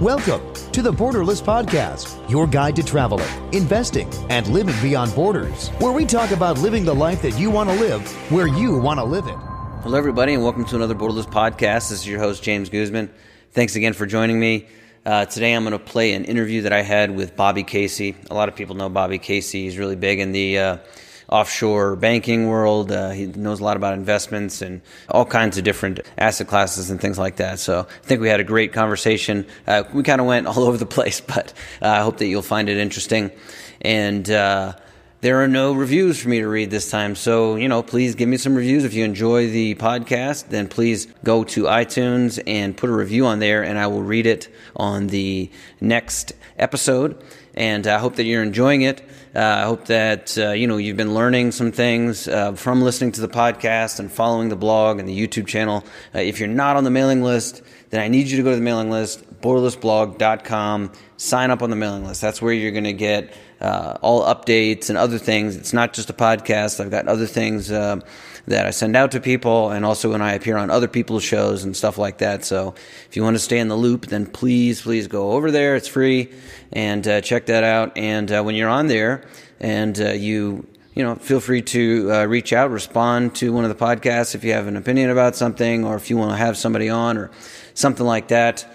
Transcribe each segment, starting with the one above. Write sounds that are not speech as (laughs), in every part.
Welcome to the Borderless Podcast, your guide to traveling, investing, and living beyond borders, where we talk about living the life that you want to live where you want to live it. Hello, everybody, and welcome to another Borderless Podcast. This is your host, James Guzman. Thanks again for joining me. Uh, today, I'm going to play an interview that I had with Bobby Casey. A lot of people know Bobby Casey. He's really big in the uh, offshore banking world. Uh, he knows a lot about investments and all kinds of different asset classes and things like that. So I think we had a great conversation. Uh, we kind of went all (laughs) over the place, but uh, I hope that you'll find it interesting. And uh, there are no reviews for me to read this time. So, you know, please give me some reviews. If you enjoy the podcast, then please go to iTunes and put a review on there, and I will read it on the next episode. And I hope that you're enjoying it. Uh, I hope that uh, you know you've been learning some things uh, from listening to the podcast and following the blog and the YouTube channel. If you're not on the mailing list, then I need you to go to the mailing list, borderlessblog.com. Sign up on the mailing list. That's where you're going to get uh, all updates and other things. It's not just a podcast. I've got other things uh, that I send out to people, and also when I appear on other people's shows and stuff like that. So if you want to stay in the loop, then please, please go over there. It's free, and uh, check that out. And uh, when you're on there, and uh, you you know, feel free to uh, reach out, respond to one of the podcasts if you have an opinion about something, or if you want to have somebody on, or something like that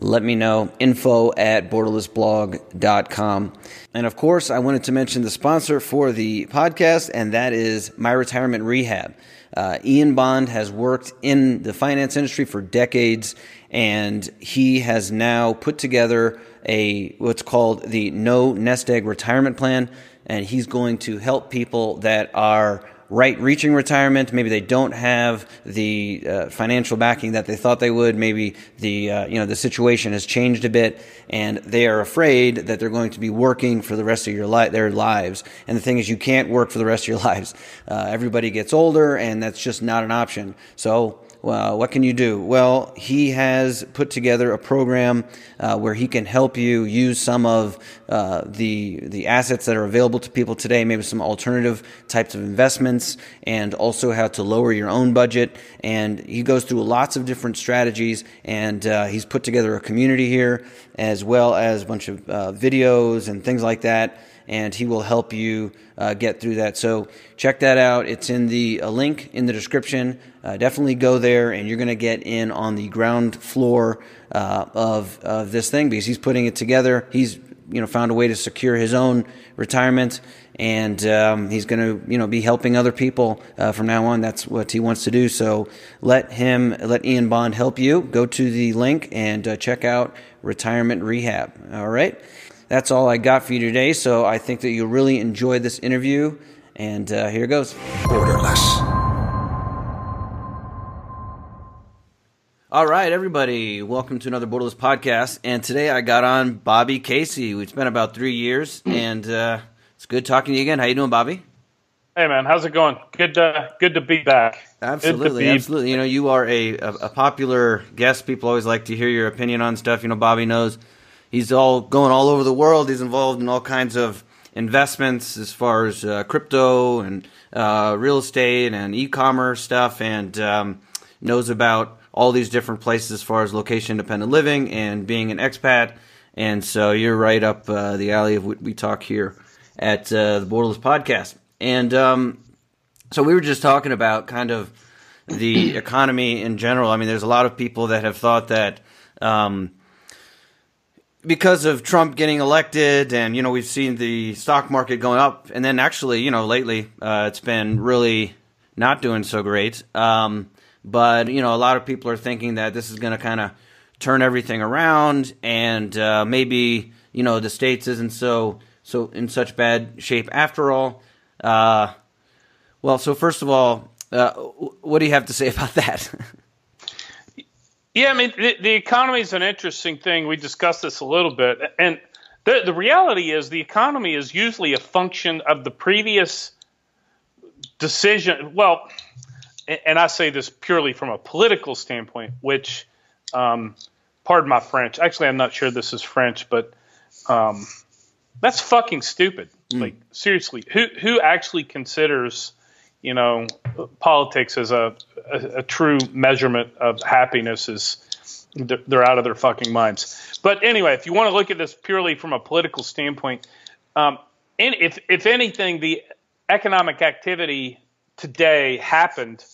let me know. Info at borderlessblog.com. And of course, I wanted to mention the sponsor for the podcast, and that is My Retirement Rehab. Uh, Ian Bond has worked in the finance industry for decades, and he has now put together a what's called the No Nest Egg Retirement Plan, and he's going to help people that are right reaching retirement. Maybe they don't have the uh, financial backing that they thought they would. Maybe the uh, you know the situation has changed a bit, and they are afraid that they're going to be working for the rest of your li- their lives. And the thing is, you can't work for the rest of your (laughs) lives. Uh, everybody gets older, and that's just not an option. So well, what can you do? Well, he has put together a program uh, where he can help you use some of uh, the the assets that are available to people today, maybe some alternative types of investments, and also how to lower your own budget. And he goes through lots of different strategies, and uh, he's put together a community here as well as a bunch of uh, videos and things like that and he will help you uh, get through that. So check that out. It's in the a link in the description. Uh, definitely go there, and you're going to get in on the ground floor uh, of of this thing because he's putting it together. He's you know found a way to secure his own retirement and um, he's going to you know be helping other people uh, from now on. That's what he wants to do. So let him let Ian Bond help you. Go to the link and uh, check out retirement rehab. All right that's all I got for you today. So I think that you'll really enjoy this interview. And uh, here it goes Borderless. All right, everybody, welcome to another Borderless podcast. And today I got on Bobby Casey. We've spent about three years, and uh, it's good talking to you again. How you doing, Bobby? Hey man, how's it going? Good, uh, good to be back. Absolutely, be... absolutely. You know, you are a, a, a popular guest. People always like to hear your opinion on stuff. You know, Bobby knows he's all going all over the world. He's involved in all kinds of investments as far as uh, crypto and uh, real estate and e-commerce stuff, and um, knows about all these different places as far as location independent living and being an expat. And so you're right up uh, the alley of what we talk here at uh, the Borderless Podcast. And um, so we were just talking about kind of the economy in general. I mean, there's a lot of people that have thought that. Um, because of Trump getting elected, and you know we've seen the stock market going up, and then actually, you know, lately uh, it's been really not doing so great. Um, but you know, a lot of people are thinking that this is going to kind of turn everything around, and uh, maybe you know the states isn't so so in such bad shape after all. Uh, well, so first of all, uh, what do you have to say (laughs) about that? Yeah, I mean, the, the economy is an interesting thing. We discussed this a little bit. And the, the reality is the economy is usually a function of the previous decision. Well, and I say this purely from a political standpoint, which, um, pardon my French. Actually, I'm not sure this is French, but um, that's fucking stupid. Mm. Like seriously, who who actually considers you know, politics as a, a, a true measurement of happiness is they're out of their fucking minds. But anyway, if you want to look at this purely from a political standpoint, um, and if if anything, the economic activity today happened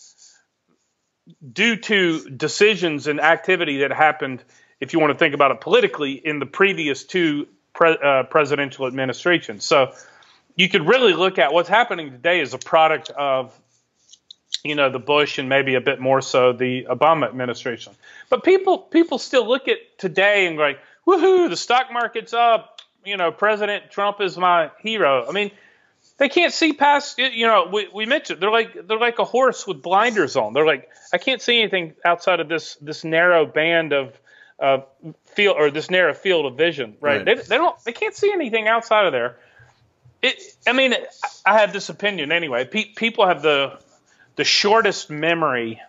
due to decisions and activity that happened, if you want to think about it politically, in the previous two pre- uh, presidential administrations. So you could really look at what's happening today as a product of you know the Bush and maybe a bit more so the Obama administration. But people people still look at today and like, woohoo, the stock market's up. You know, President Trump is my hero. I mean, they can't see past. You know, we, we mentioned they're like they're like a horse with blinders on. They're like, I can't see anything outside of this this narrow band of uh, field or this narrow field of vision. Right? right. They, they don't they can't see anything outside of there. It, I mean, I have this opinion anyway. Pe- people have the the shortest memory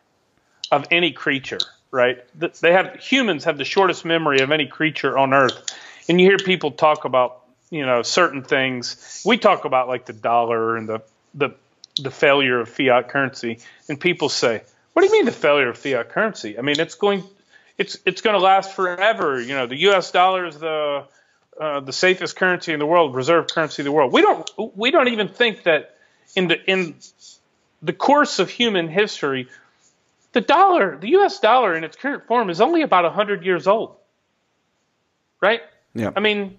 of any creature, right? They have humans have the shortest memory of any creature on Earth, and you hear people talk about you know certain things. We talk about like the dollar and the the the failure of fiat currency, and people say, "What do you mean the failure of fiat currency? I mean it's going it's it's going to last forever. You know, the U.S. dollar is the uh, the safest currency in the world, reserve currency in the world. We don't we don't even think that in the in the course of human history, the dollar, the U.S. dollar in its current form is only about hundred years old, right? Yeah. I mean,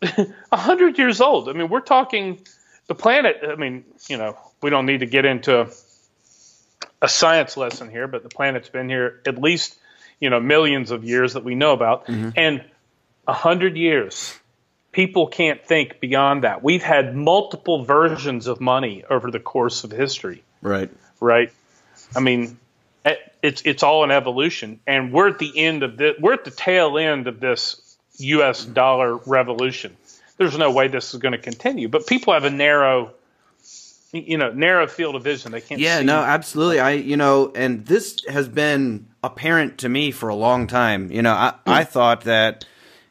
(laughs) hundred years old. I mean, we're talking the planet. I mean, you know, we don't need to get into a science lesson here, but the planet's been here at least you know millions of years that we know about, mm-hmm. and a hundred years people can't think beyond that. We've had multiple versions of money over the course of history. Right. Right. I mean, eh, it's it's all an evolution, and we're at the end of this. We're at the tail end of this U.S. dollar revolution. There's no way this is going to continue, but people have a narrow, you know, narrow field of vision. They can't. Yeah, see. no, absolutely. I, you know, and this has been apparent to me for a long time. You know, I, I hmm. thought that,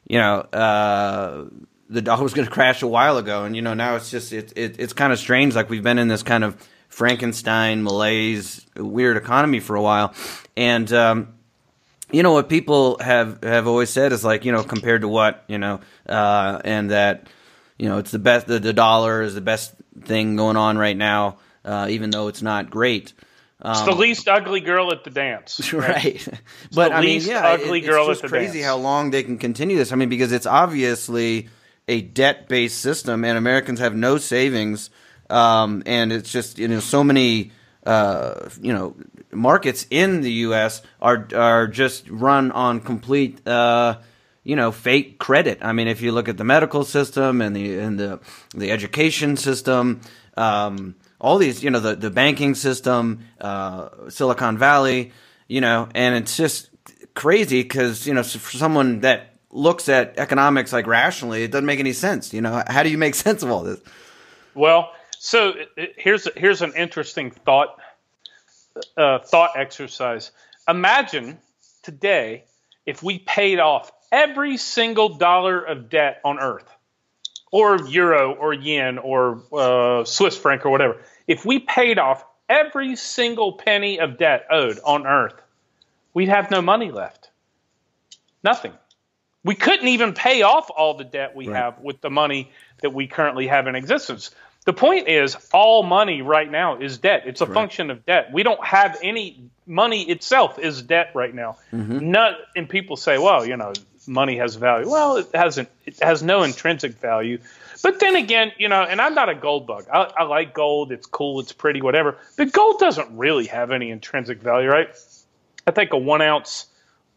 you know, uh, the dollar was going to crash a while ago, and you know now it's just it, it it's kind of strange. Like we've been in this kind of Frankenstein malaise, weird economy for a while, and um, you know what people have have always said is like you know compared to what you know, uh, and that you know it's the best. The, the dollar is the best thing going on right now, uh, even though it's not great. Um, it's the um, least ugly girl at the dance, (laughs) right? right. (laughs) but I mean, yeah, ugly it, girl it's just crazy dance. how long they can continue this. I mean, because it's obviously a debt based system, and Americans have no savings. Um, and it's just you know so many uh, you know markets in the U.S. are are just run on complete uh, you know fake credit. I mean, if you look at the medical system and the and the the education system, um, all these you know the the banking system, uh, Silicon Valley, you know, and it's just crazy because you know for someone that looks at economics like rationally, it doesn't make any sense. You know, how do you make (laughs) sense of all this? Well, so here's here's an interesting thought uh, thought exercise. Imagine today if we paid off every single dollar of debt on Earth, or euro, or yen, or uh, Swiss franc, or whatever. If we paid off every single penny of debt owed on Earth, we'd have no money left. Nothing. We couldn't even pay off all the debt we right. have with the money that we currently have in existence. The point is, all money right now is debt. It's a right. function of debt. We don't have any money itself is debt right now. Mm-hmm. Not, and people say, well, you know, money has value. Well, it hasn't. It has no intrinsic value. But then again, you know, and I'm not a gold bug. I, I like gold. It's cool. It's pretty. Whatever. But gold doesn't really have any intrinsic value, right? I think a one ounce.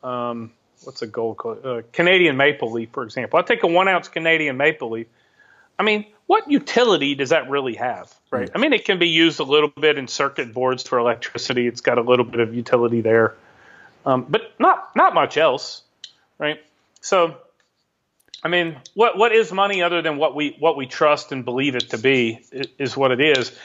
Um, what's a gold uh, Canadian maple leaf, for example. I take a one ounce Canadian maple leaf. I mean, what utility does that really have, right? I mean, it can be used a little bit in circuit boards for electricity. It's got a little bit of utility there, um, but not not much else, right? So, I mean, what what is money other than what we what we trust and believe it to be is what it is.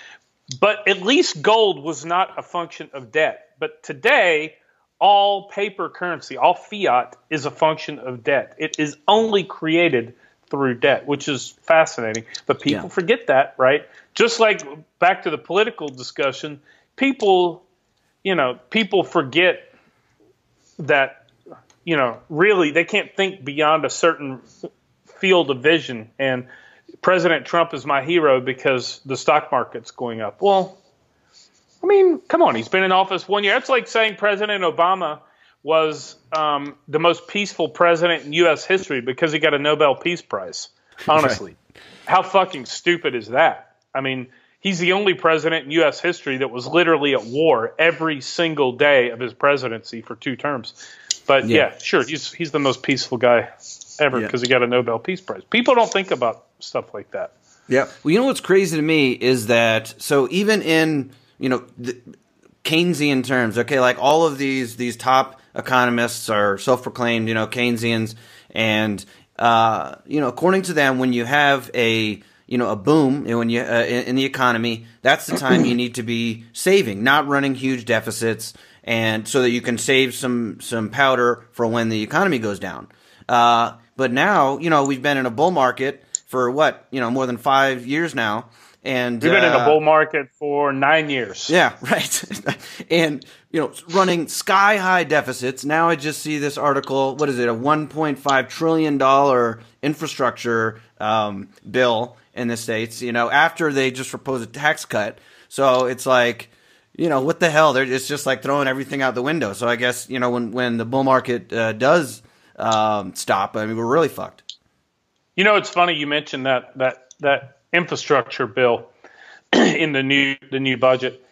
But at least gold was not a function of debt. But today, all paper currency, all fiat is a function of debt. It is only created through debt, which is fascinating. But people yeah. forget that, right? Just like back to the political discussion, people, you know, people forget that you know, really they can't think beyond a certain field of vision. And President Trump is my hero because the stock market's going up. Well, I mean, come on, he's been in office one year. That's like saying President Obama was um, the most peaceful president in U.S. history because he got a Nobel Peace Prize. (laughs) Honestly, right. how fucking stupid is that? I mean, he's the only president in U.S. history that was literally at war every single day of his presidency for two terms. But yeah, yeah sure, he's he's the most peaceful guy ever because yeah. he got a Nobel Peace Prize. People don't think about stuff like that. Yeah. Well, you know what's crazy to me is that so even in you know the Keynesian terms, okay, like all of these these top economists are self-proclaimed, you know, Keynesians, and uh, you know, according to them, when you have a you know a boom when you uh, in, in the economy, that's the time you need to be saving, not running huge deficits, and so that you can save some some powder for when the economy goes down. Uh, but now, you know, we've been in a bull market for what you know more than five years now, and we've been uh, in a uh, bull market for nine years. Yeah, (laughs) right. (laughs) and you know, running sky high deficits. Now I just see this article. What is it? A 1.5 trillion dollar infrastructure um, bill in the states. You know, after they just proposed a tax cut. So it's like, you know, what the hell? They're it's just like throwing everything out the window. So I guess you know when when the bull market uh, does um, stop, I mean we're really fucked. You know, it's funny you mentioned that that that infrastructure bill (clears throat) in the new the new budget.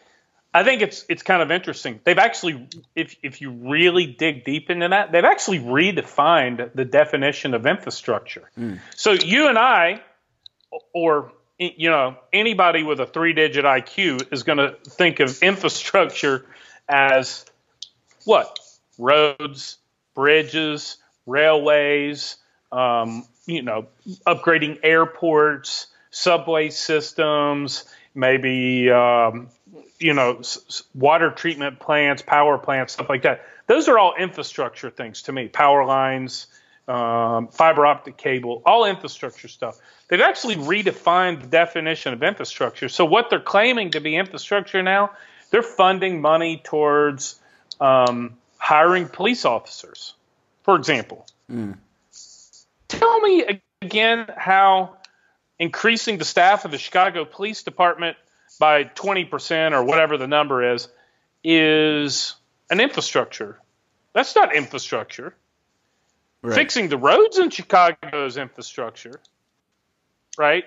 I think it's it's kind of interesting. They've actually, if if you really dig deep into that, they've actually redefined the definition of infrastructure. Mm. So you and I or you know anybody with a three digit IQ is going to think of infrastructure as what roads, bridges, railways, um, you know, upgrading airports, subway systems, maybe um, you know s- water treatment plants, power plants, stuff like that. Those are all infrastructure things to me. Power lines, um, fiber optic cable, all infrastructure stuff. They've actually redefined the definition of infrastructure. So what they're claiming to be infrastructure now, they're funding money towards um, hiring police officers, for example. Mm. Tell me again how increasing the staff of the Chicago Police Department by 20% or whatever the number is is an infrastructure. That's not infrastructure. Right. Fixing the roads in Chicago's infrastructure, right?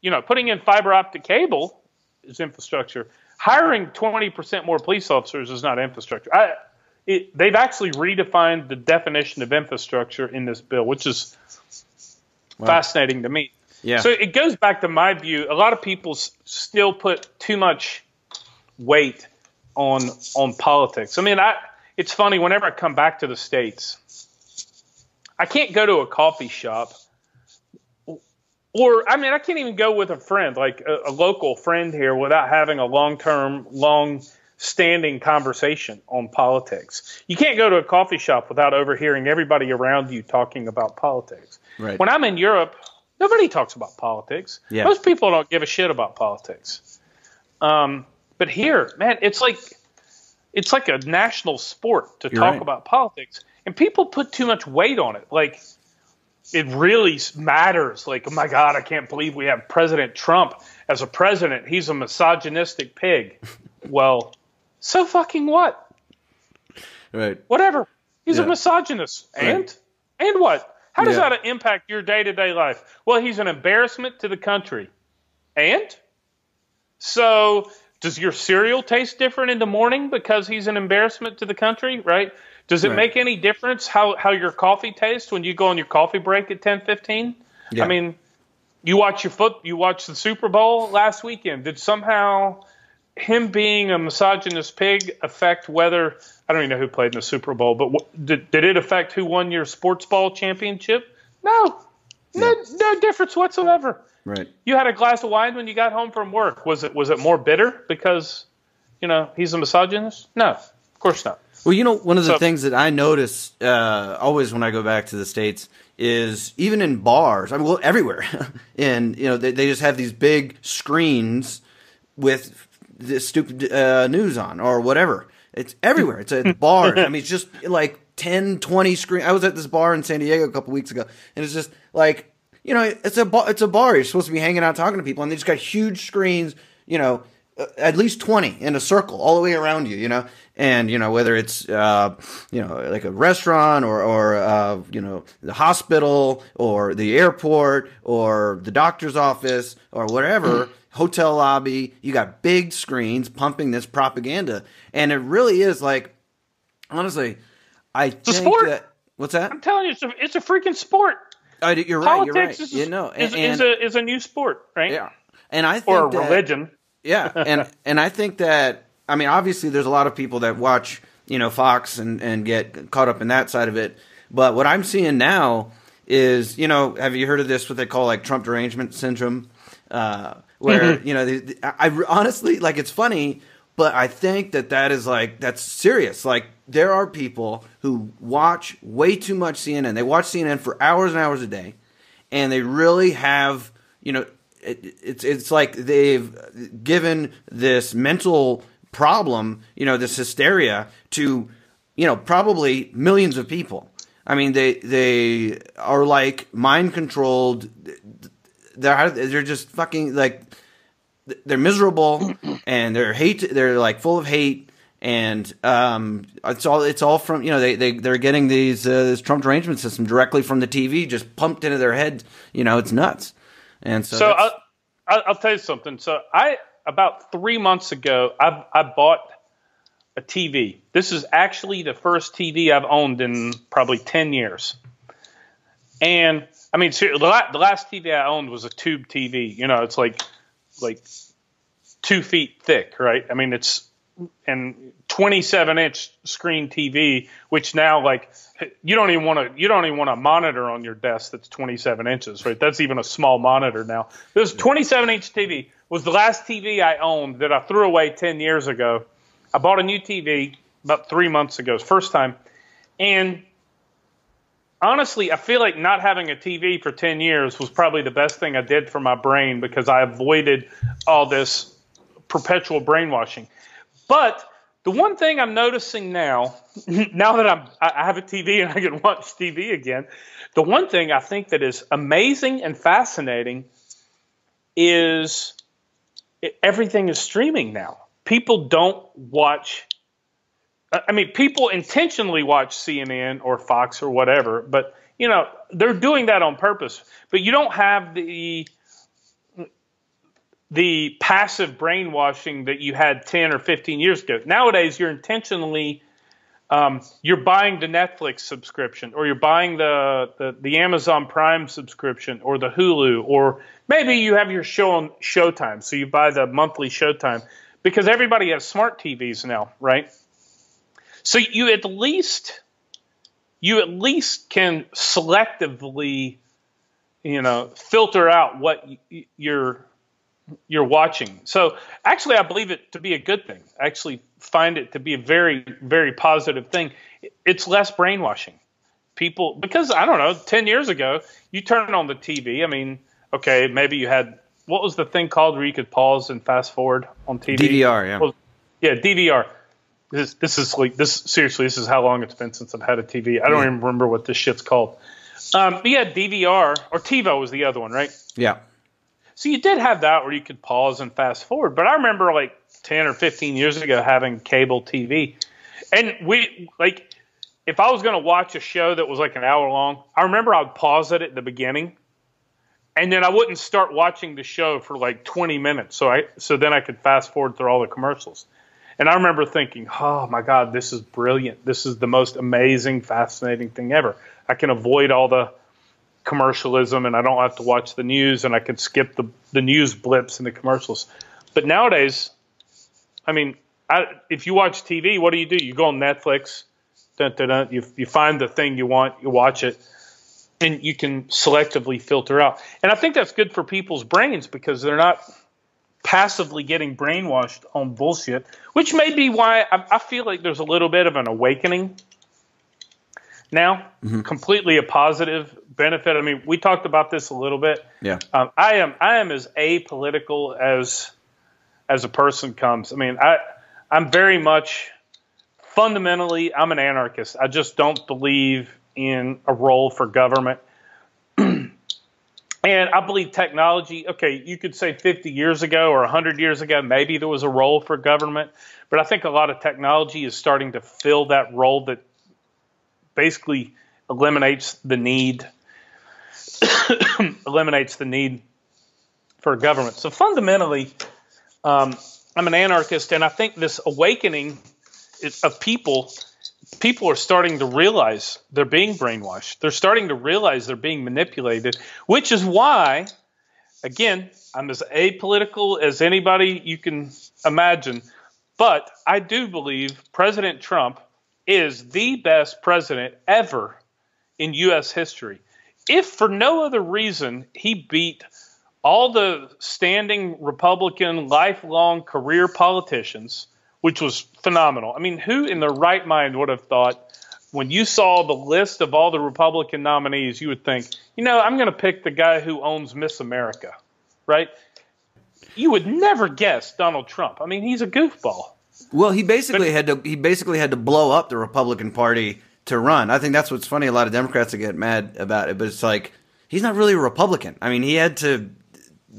You know, putting in fiber optic cable is infrastructure. Hiring 20% more police officers is not infrastructure. I, it, they've actually redefined the definition of infrastructure in this bill, which is wow. fascinating to me. Yeah. So it goes back to my view. A lot of people s- still put too much weight on on politics. I mean, I it's funny whenever I come back to the states, I can't go to a coffee shop, or I mean, I can't even go with a friend, like a, a local friend here, without having a long term, long standing conversation on politics. You can't go to a coffee shop without overhearing everybody around you talking about politics. Right. When I'm in Europe, Nobody talks about politics. Yeah. Most people don't give a shit about politics. Um, but here, man, it's like it's like a national sport to You're talk right. about politics, and people put too much weight on it. Like it really matters. Like, oh my god, I can't believe we have President Trump as a president. He's a misogynistic pig. (laughs) well, so fucking what? Right. Whatever. He's yeah. a misogynist. And right. and what? How does yeah. that impact your day to day life? Well, he's an embarrassment to the country. And? So, does your cereal taste different in the morning because he's an embarrassment to the country, right? Does it right. make any difference how, how your coffee tastes when you go on your coffee break at 10 15? Yeah. I mean, you watch your foot, you watch the Super Bowl last weekend. Did somehow him being a misogynist pig affect whether I don't even know who played in the Super Bowl, but did did it affect who won your sports ball championship? No, no, yeah. no difference whatsoever. Right. You had a glass of wine when you got home from work. Was it was it more bitter because you know he's a misogynist? No, of course not. Well, you know, one of the so, things that I notice uh, always when I go back to the states is even in bars. I mean, well, everywhere, (laughs) and you know, they, they just have these big screens with this stupid uh, news on or whatever. It's everywhere. It's at (laughs) bars. I mean, it's just like 10, 20 screen. I was at this bar in San Diego a couple weeks ago, and it's just like you know, it's a bar. It's a bar. You're supposed to be hanging out talking to people, and they just got huge screens. You know, at least 20 in a circle all the way around you, you know, and, you know, whether it's, uh, you know, like a restaurant or, or, uh, you know, the hospital or the airport or the doctor's office or whatever, hotel lobby, you got big screens pumping this propaganda. And it really is like, honestly, I think sport. that, what's that? I'm telling you, it's a, it's a freaking sport. Oh, you're right. You're right. Politics is, you know, is, and, is a is a new sport, right? yeah. And I think Or a that- religion. Yeah, and (laughs) and I think that I mean obviously there's a lot of people that watch you know Fox and and get caught up in that side of it, but what I'm seeing now is you know have you heard of this what they call like Trump derangement syndrome, uh, where you know the, the- I, I honestly like it's funny, but I think that that is like that's serious. Like there are people who watch way too much CNN. They watch CNN for hours and hours a day, and they really have you know it, it's it's like they've given this mental problem you know this hysteria to you know probably millions of people. I mean they they are like mind controlled they're they're just fucking like they're miserable (clears throat) and they're hate they're like full of hate. And um, it's all it's all from you know they they they're getting these uh, this Trump derangement system directly from the TV just pumped into their head. You know it's nuts and so, So I, I, I'll tell you something. So I about three months ago, I, I bought a TV. This is actually the first TV I've owned in probably ten years. And I mean, the last TV I owned was a tube TV. You know, it's like like two feet thick, right? I mean, it's and 27 inch screen TV, which now like you don't even want to you don't even want a monitor on your desk that's 27 inches, right? That's even a small monitor now. This 27 inch TV was the last TV I owned that I threw away 10 years ago. I bought a new TV about three months ago, first time, and honestly, I feel like not having a TV for 10 years was probably the best thing I did for my brain because I avoided all this perpetual brainwashing. But the one thing I'm noticing now, (laughs) now that I'm I have a TV and I can (laughs) watch TV again, the one thing I think that is amazing and fascinating is everything is streaming now. People don't watch. I mean, people intentionally watch CNN or Fox or whatever, but you know they're doing that on purpose. But you don't have the the passive brainwashing that you had 10 or 15 years ago. Nowadays, you're intentionally um, you're buying the Netflix subscription or you're buying the, the, the Amazon Prime subscription or the Hulu or maybe you have your show on Showtime, so you buy the monthly Showtime because everybody has smart TVs now, right? So you at least you at least can selectively you know filter out what y- you're watching. So actually, I believe it to be a good thing. I actually find it to be a very, very positive thing. It's less brainwashing. People, because I don't know, 10 years ago, you turn on the TV. I mean, okay, maybe you had, what was the thing called where you could pause and fast forward on TV? DVR yeah Well, yeah, DVR. This, this is like this. Seriously, this is how long it's been since I've had a TV. I don't even remember what this shit's called. Um, but yeah, DVR or TiVo was the other one, right? yeah So you did have that where you could pause and fast forward. But I remember like 10 or 15 years ago having cable TV. And we, like, if I was going to watch a show that was like an hour long, I remember I'd pause it at the beginning. And then I wouldn't start watching the show for like 20 minutes. So I, so then I could fast forward through all the commercials. And I remember thinking, oh my God, this is brilliant. This is the most amazing, fascinating thing ever. I can avoid all the commercialism and I don't have to watch the news and I can skip the, the news blips and the commercials. But nowadays, I mean, I, if you watch TV, what do you do? You go on Netflix, dun, dun, dun, you, you find the thing you want, you watch it, and you can selectively filter out. And I think that's good for people's brains because they're not passively getting brainwashed on bullshit, which may be why I, I feel like there's a little bit of an awakening now, completely a positive benefit. I mean, we talked about this a little bit. yeah Um, I am I am as apolitical as as a person comes. I mean, I I'm very much fundamentally, I'm an anarchist. I just don't believe in a role for government. (clears throat) and I believe technology, okay, you could say 50 years ago or 100 years ago, maybe there was a role for government. But I think a lot of technology is starting to fill that role that basically eliminates the need (coughs) eliminates the need for government. So fundamentally, um, I'm an anarchist, and I think this awakening of people, people are starting to realize they're being brainwashed. They're starting to realize they're being manipulated, which is why, again, I'm as apolitical as anybody you can imagine. But I do believe President Trump is the best president ever in U.S. history. If for no other reason he beat all the standing Republican lifelong career politicians, which was phenomenal. I mean, who in their right mind would have thought when you saw the list of all the Republican nominees, you would think, you know, I'm going to pick the guy who owns Miss America, right? You would never guess Donald Trump. I mean, he's a goofball. Well, he basically had to he basically had to blow up the Republican Party to run. I think that's what's funny. A lot of Democrats get mad about it, but it's like he's not really a Republican. I mean, he had to,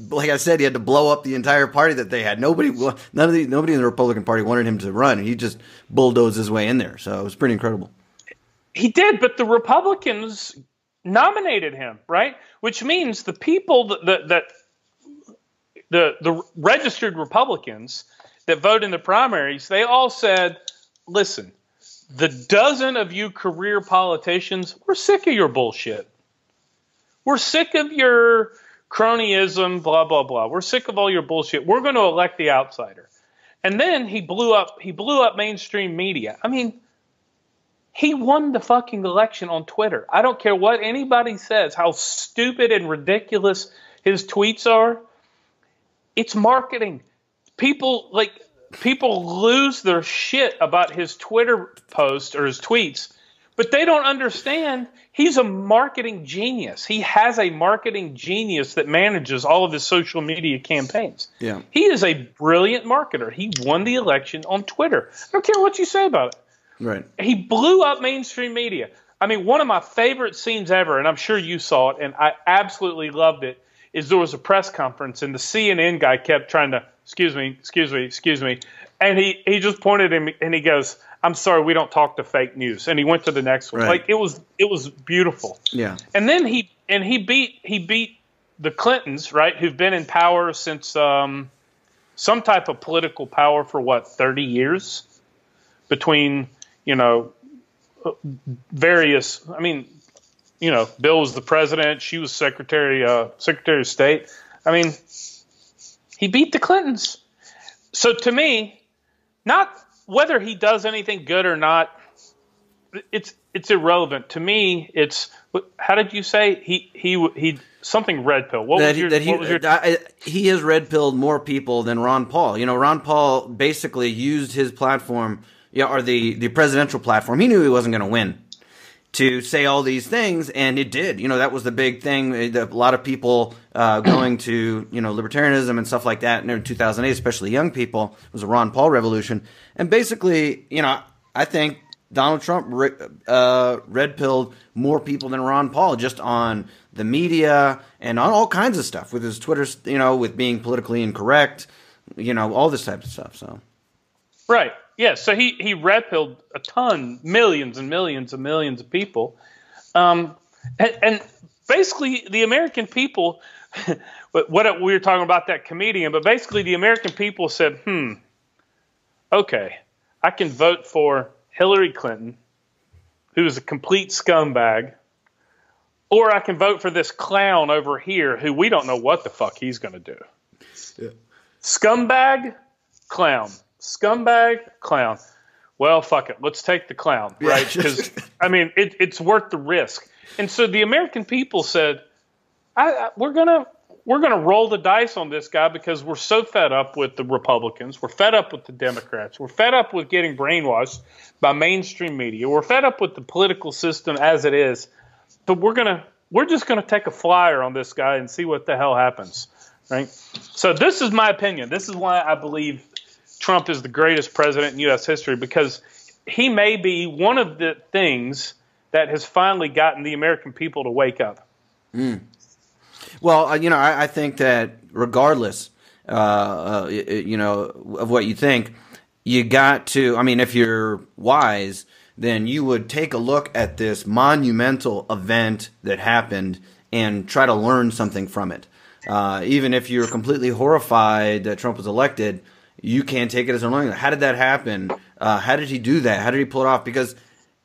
like I said, he had to blow up the entire party that they had. Nobody, none of the nobody in the Republican Party wanted him to run. He just bulldozed his way in there. So it was pretty incredible. He did, but the Republicans nominated him, right? Which means the people that, that, that the the registered Republicans that vote in the primaries, they all said, "Listen, the dozen of you career politicians, we're sick of your bullshit. We're sick of your cronyism, blah blah blah. We're sick of all your bullshit. We're going to elect the outsider." And then he blew up. He blew up mainstream media. I mean, he won the fucking election on Twitter. I don't care what anybody says, how stupid and ridiculous his tweets are. It's marketing. People like people lose their shit about his Twitter posts or his tweets, but they don't understand he's a marketing genius. He has a marketing genius that manages all of his social media campaigns. Yeah. He is a brilliant marketer. He won the election on Twitter. I don't care what you say about it. Right. He blew up mainstream media. I mean, one of my favorite scenes ever, and I'm sure you saw it, and I absolutely loved it, is there was a press conference and the CNN guy kept trying to, excuse me, excuse me, excuse me, and he he just pointed at him and he goes, "I'm sorry, we don't talk to fake news," and he went to the next one. Right. Like it was it was beautiful. Yeah. And then he and he beat he beat the Clintons, right, who've been in power since um, some type of political power for what 30 years between you know various. I mean, you know, Bill was the president. She was secretary, uh, secretary of state. I mean, he beat the Clintons. So to me, not whether he does anything good or not, it's it's irrelevant to me. It's how did you say he he he something red pill? What that was your, he, was your I, he has red pilled more people than Ron Paul. You know, Ron Paul basically used his platform, yeah, or the the presidential platform. He knew he wasn't going to win to say all these things, and it did. You know, that was the big thing. A lot of people uh, (clears throat) going to you know libertarianism and stuff like that in 2008, especially young people. Was a Ron Paul revolution, and basically, you know, I think Donald Trump uh, red pilled more people than Ron Paul just on the media and on all kinds of stuff with his Twitter, you know, with being politically incorrect, you know, all this type of stuff. So, right. Yeah, so he he red pilled a ton, millions and millions and millions of people, um, and, and basically the American people. (laughs) what we were talking about that comedian, but basically the American people said, "Hmm, okay, I can vote for Hillary Clinton, who is a complete scumbag, or I can vote for this clown over here who we don't know what the fuck he's going to do. Yeah. Scumbag, clown scumbag, clown. Well, fuck it. Let's take the clown, right? Because (laughs) I mean, it, it's worth the risk. And so the American people said, I, I, "We're gonna we're gonna roll the dice on this guy because we're so fed up with the Republicans. We're fed up with the Democrats. We're fed up with getting brainwashed by mainstream media. We're fed up with the political system as it is. But we're gonna we're just gonna take a flyer on this guy and see what the hell happens." Right. So this is my opinion. This is why I believe Trump is the greatest president in U.S. history because he may be one of the things that has finally gotten the American people to wake up. Mm. Well, uh, you know, I, I, think that regardless, uh, uh, you know, of what you think, you got to. I mean, if you're wise, then you would take a look at this monumental event that happened and try to learn something from it. Uh, even if you're completely horrified that Trump was elected, you can't take it as a learning. How did that happen? Uh, how did he do that? How did he pull it off? Because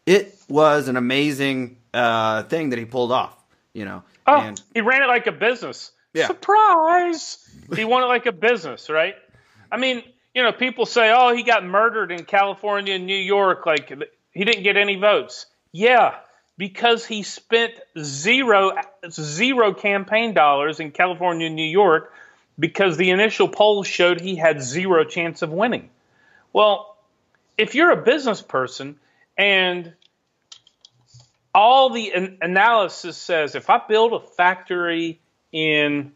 it was an amazing uh, thing that he pulled off. You know, oh, and, he ran it like a business. Yeah. Surprise! he won it like a business, right? I mean, you know, people say, "Oh, he got murdered in California and New York. Like he didn't get any votes." Yeah, because he spent zero zero campaign dollars in California and New York because the initial polls showed he had zero chance of winning. Well, if you're a business person and all the an- analysis says if I build a factory in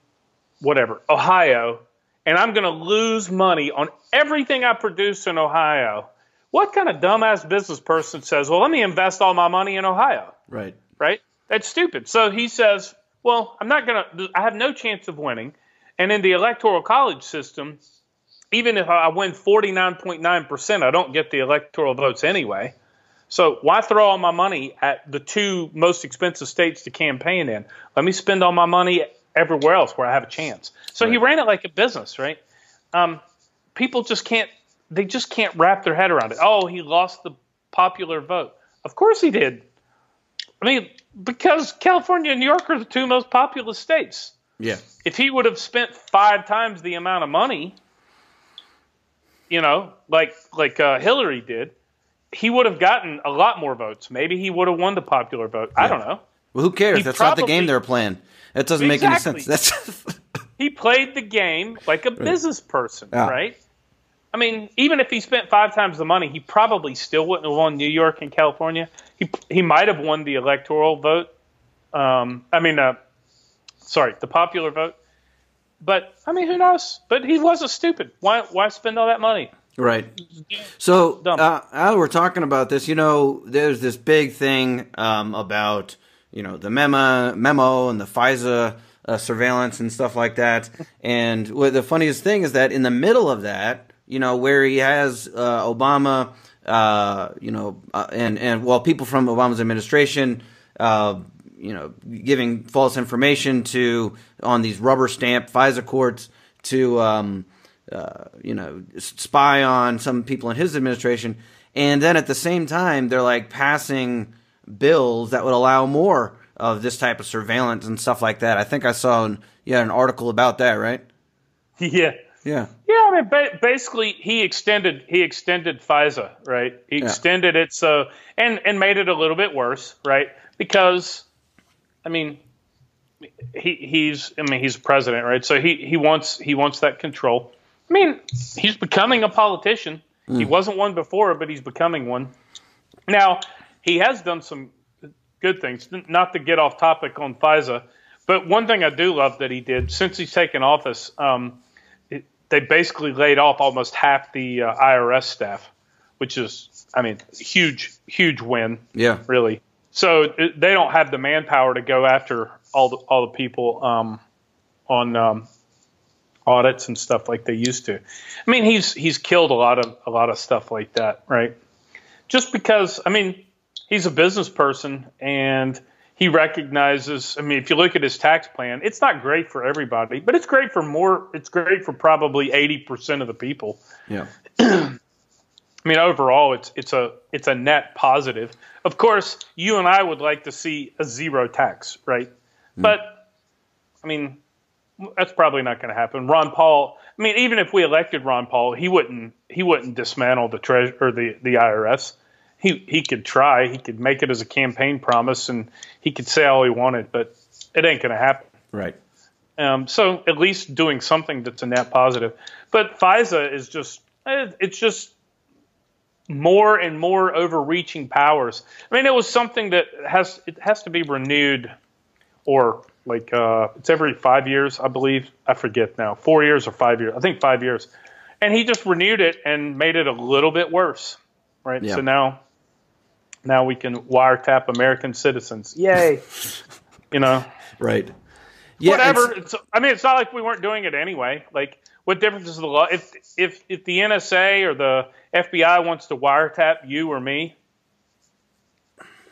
whatever, Ohio, and I'm going to lose money on everything I produce in Ohio, what kind of dumbass business person says, well, let me invest all my money in Ohio? Right. Right? That's stupid. So he says, well, I'm not going to, I have no chance of winning. And in the electoral college system, even if I win 49.9%, I don't get the electoral votes anyway. So why throw all my money at the two most expensive states to campaign in? Let me spend all my money everywhere else where I have a chance. So right. he ran it like a business, right? Um, people just can't they just can't wrap their head around it. Oh, he lost the popular vote. Of course he did. I mean, because California and New York are the two most populous states. Yeah. If he would have spent five times the amount of money, you know, like like uh, Hillary did, he would have gotten a lot more votes. Maybe he would have won the popular vote. Yeah. I don't know. Well, who cares? He That's probably, not the game they're playing. That doesn't exactly. make any sense. That's (laughs) he played the game like a business person, yeah. right? I mean, even if he spent five times the money, he probably still wouldn't have won New York and California. He he might have won the electoral vote. Um, I mean, uh, sorry, the popular vote. But I mean, who knows? But he wasn't stupid. Why why spend all that money? Right. So uh, as we're talking about this, you know, there's this big thing um, about you know the memo memo and the FISA uh, surveillance and stuff like that. And the funniest thing is that in the middle of that you know, where he has uh, Obama, uh, you know, uh, and and well, people from Obama's administration, uh, you know, giving false information to on these rubber stamp FISA courts to, um, uh, you know, spy on some people in his administration, and then at the same time, they're like passing bills that would allow more of this type of surveillance and stuff like that. I think I saw an, yeah an article about that, right? (laughs) Yeah. Yeah. Yeah, I mean, ba- basically, he extended he extended FISA, right? He yeah. extended it so and and made it a little bit worse, right? Because, I mean, he he's I mean he's president, right? So he he wants he wants that control. I mean, he's becoming a politician. Mm. He wasn't one before, but he's becoming one. Now, he has done some good things. Not to get off topic on FISA, but one thing I do love that he did since he's taken office. Um, they basically laid off almost half the uh, IRS staff, which is, I mean, huge, huge win. Yeah, really. So it, they don't have the manpower to go after all the all the people um, on um, audits and stuff like they used to. I mean, he's he's killed a lot of a lot of stuff like that, right? Just because, I mean, he's a business person and he recognizes i mean if you look at his tax plan it's not great for everybody but it's great for more it's great for probably 80% of the people yeah (clears throat) i mean overall it's it's a it's a net positive of course you and i would like to see a zero tax right mm. but i mean that's probably not going to happen ron paul i mean even if we elected ron paul he wouldn't he wouldn't dismantle the treasure or the the irs he he could try. He could make it as a campaign promise, and he could say all he wanted, but it ain't going to happen. Right. Um, so at least doing something that's a net positive. But FISA is just it's just more and more overreaching powers. I mean, it was something that has it has to be renewed, or like uh, it's every five years, I believe. I forget now, four years or five years. I think five years. And he just renewed it and made it a little bit worse right? Yeah. So now, now we can wiretap American citizens. Yay! you know, Right. Yeah, whatever. It's, I mean, it's not like we weren't doing it anyway. Like, what difference does the law? If if if the NSA or the FBI wants to wiretap you or me,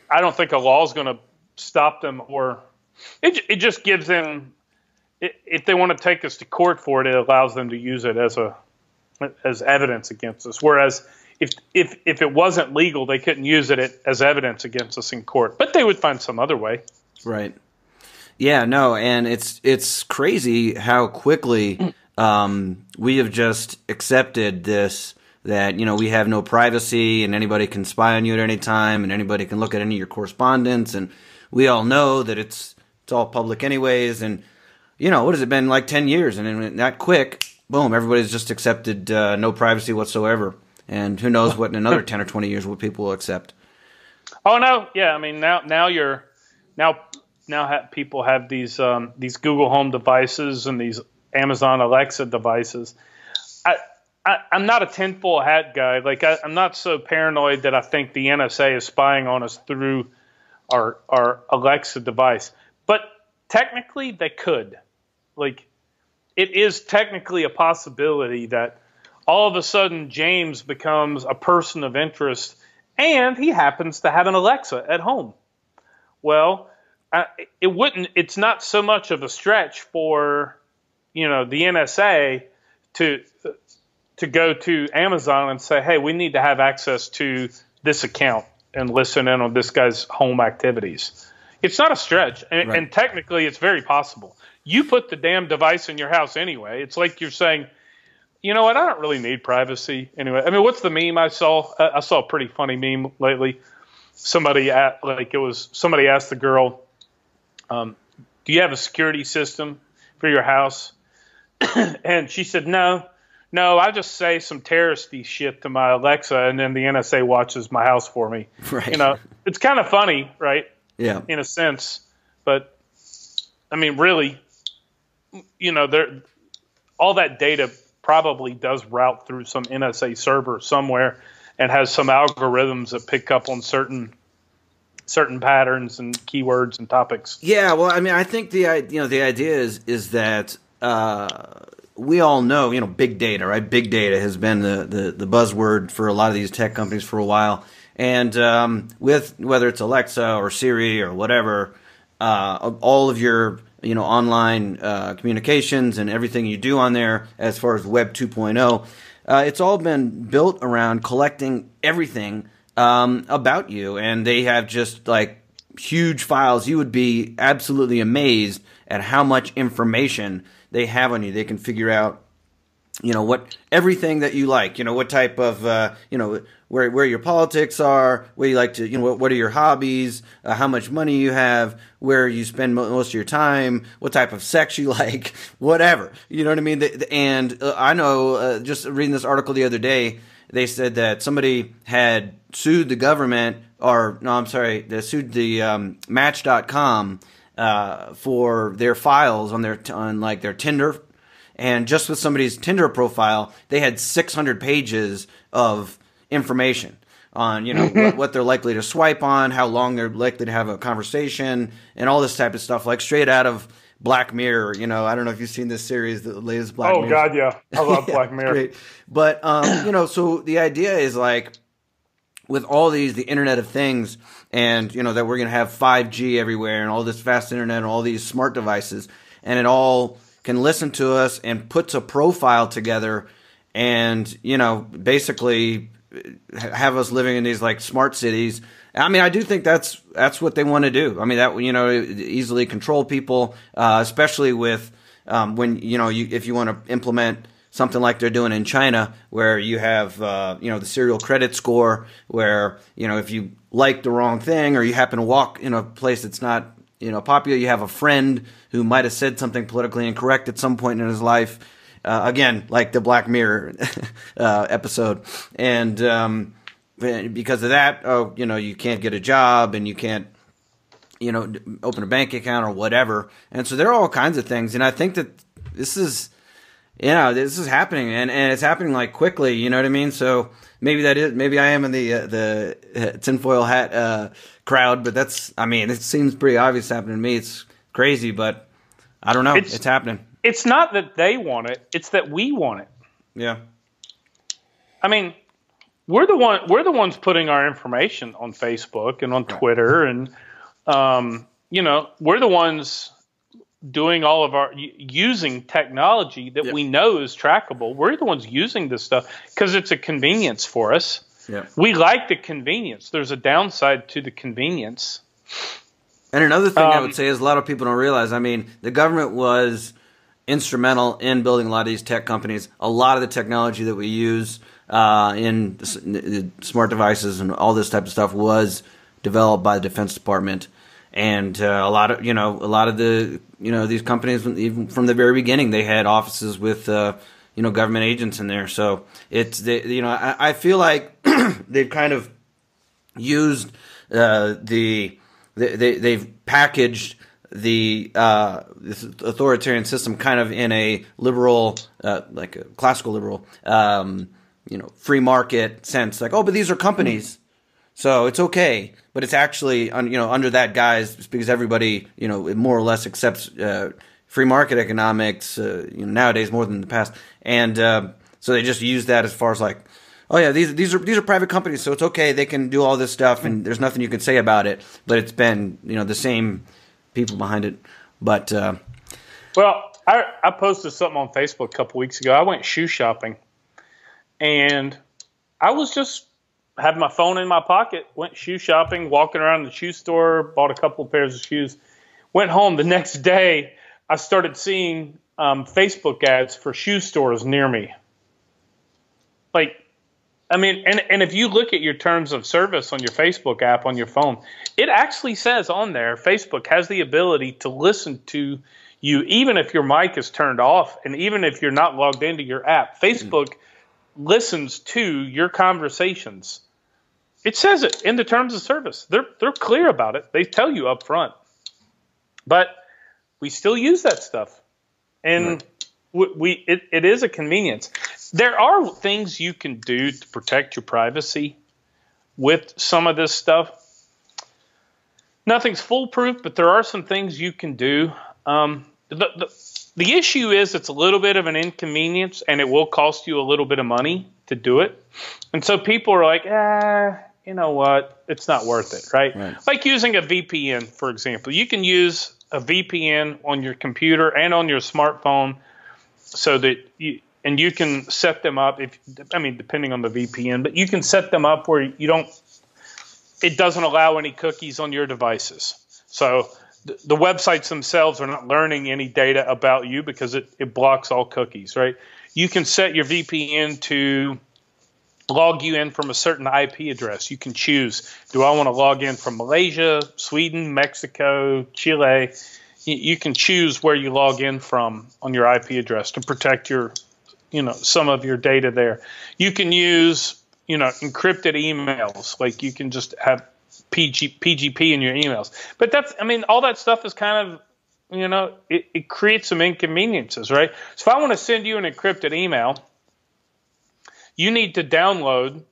I don't think a law is going to stop them. Or it it just gives them. If they want to take us to court for it, it allows them to use it as a as evidence against us. Whereas if if if it wasn't legal, they couldn't use it as evidence against us in court. But they would find some other way. Right. Yeah, no, and it's it's crazy how quickly um, we have just accepted this that you know we have no privacy and anybody can spy on you at any time and anybody can look at any of your correspondence. And we all know that it's it's all public anyways. And you know what has it been like 10 years? And in that quick boom everybody's just accepted uh, no privacy whatsoever. And who knows what in another 10 or 20 years what people will accept. Oh no, yeah. I mean now now you're now now people have these um, these Google Home devices and these Amazon Alexa devices. I, I I'm not a tinfoil hat guy. Like I, I'm not so paranoid that I think the NSA is spying on us through our our Alexa device. But technically they could. Like it is technically a possibility that all of a sudden James becomes a person of interest and he happens to have an Alexa at home. Well, I, it wouldn't. It's not so much of a stretch for you know the NSA to to go to Amazon and say, "Hey, we need to have access to this account and listen in on this guy's home activities." It's not a stretch, and, Right. and technically, it's very possible. You put the damn device in your house anyway. It's like you're saying, you know what? I don't really need privacy anyway. I mean, what's the meme I saw? I saw a pretty funny meme lately. Somebody at like it was somebody asked the girl, um, "Do you have a security system for your house?" (clears throat) and she said, "No, no. I just say some terroristy shit to my Alexa, and then the NSA watches my house for me." (laughs) right You know, it's kind of funny, right? yeah in a sense, but I mean, really, you know, there all that data probably does route through some NSA server somewhere and has some algorithms that pick up on certain certain patterns and keywords and topics. Yeah, well, I mean, I think the you know the idea is is that uh, we all know you know big data, right? Big data has been the, the the buzzword for a lot of these tech companies for a while, and um, with whether it's Alexa or Siri or whatever, uh, all of your you know online uh, communications and everything you do on there as far as Web 2.0, uh, it's all been built around collecting everything um, about you, and they have just like huge files. You would be absolutely amazed at how much information they have on you. They can figure out, you know, what everything that you like. You know, what type of, uh, you know, where where your politics are, where you like to, you know, what, what are your hobbies, uh, how much money you have, where you spend mo- most of your time, what type of sex you (laughs) like, whatever. You know what I mean? The- the- And uh, I know, uh, just reading this article the other day, they said that somebody had sued the government, or no, I'm sorry, they sued the um, Match.com uh, for their files on their on like their Tinder, and just with somebody's Tinder profile, they had 600 pages of information on you know (laughs) what, what they're likely to swipe on, how long they're likely to have a conversation, and all this type of stuff, like straight out of Black Mirror. You know, I don't know if you've seen this series, the latest Black Mirror. Oh Mirror. God, yeah, I love (laughs) Yeah, Black Mirror. Great. But um, you know, so the idea is like with all these the Internet of Things, and you know that we're gonna have five G everywhere, and all this fast internet, and all these smart devices, and it all can listen to us and puts a profile together, and you know basically have us living in these like smart cities. I mean, I do think that's that's what they want to do. I mean, that you know easily control people, uh, especially with um, when you know you, if you want to implement something like they're doing in China, where you have uh, you know the serial credit score, where you know if you like the wrong thing or you happen to walk in a place that's not you know popular, you have a friend who might have said something politically incorrect at some point in his life. Uh, again, like the Black Mirror (laughs) uh, episode, and um, because of that, oh, you know, you can't get a job and you can't you know, open a bank account or whatever. And so there are all kinds of things. And I think that this is, yeah, this is happening, and and it's happening like quickly. You know what I mean? So maybe that is maybe I am in the uh, the uh, tinfoil hat uh, crowd, but that's I mean it seems pretty obvious happening to me. It's crazy, but I don't know. It's, it's happening. It's not that they want it; it's that we want it. Yeah. I mean, we're the one we're the ones putting our information on Facebook and on Twitter, and um, you know we're the ones doing all of our using technology that yep. we know is trackable. We're the ones using this stuff because it's a convenience for us. Yep. We like the convenience. There's a downside to the convenience. And another thing um, I would um, say is a lot of people don't realize. I mean, the government was instrumental in building a lot of these tech companies. A lot of the technology that we use uh, in smart devices and all this type of stuff was developed by the Defense Department and uh, a lot of you know a lot of the you know these companies even from the very beginning they had offices with uh, you know government agents in there. So it's the you know I, I feel like (clears throat) they've kind of used uh, the they, they have packaged the uh, authoritarian system kind of in a liberal uh, like a classical liberal um, you know free market sense. Like oh but these are companies so it's okay, but it's actually you know under that guise because everybody you know more or less accepts uh, free market economics uh, you know, nowadays more than the past, and uh, so they just use that as far as like, oh yeah, these these are these are private companies, so it's okay, they can do all this stuff, and there's nothing you can say about it. But it's been you know the same people behind it, but uh, well, I I posted something on Facebook a couple weeks ago. I went shoe shopping, and I was just had my phone in my pocket, went shoe shopping, walking around the shoe store, bought a couple of pairs of shoes, went home. The next day, I started seeing um, Facebook ads for shoe stores near me. Like, I mean, and, and if you look at your terms of service on your Facebook app on your phone, it actually says on there Facebook has the ability to listen to you even if your mic is turned off and even if you're not logged into your app. Facebook mm. listens to your conversations it says it in the terms of service. They're they're clear about it. They tell you up front. But we still use that stuff, and right. we, we it, it is a convenience. There are things you can do to protect your privacy with some of this stuff. Nothing's foolproof, but there are some things you can do. Um, the, the, the issue is it's a little bit of an inconvenience, and it will cost you a little bit of money to do it. And so people are like, ah, you know what? It's not worth it, right? right? Like using a VPN, for example. You can use a VPN on your computer and on your smartphone so that you and you can set them up if I mean depending on the VPN, but you can set them up where you don't it doesn't allow any cookies on your devices. So the, the websites themselves are not learning any data about you because it, it blocks all cookies, right? You can set your VPN to log you in from a certain IP address. You can choose do I want to log in from Malaysia, Sweden, Mexico, Chile? You can choose where you log in from on your IP address to protect your, you know, some of your data there. You can use, you know, encrypted emails. Like you can just have PG, PGP in your emails. But that's, I mean, all that stuff is kind of, you know, it, it creates some inconveniences, right? So if I want to send you an encrypted email, you need to download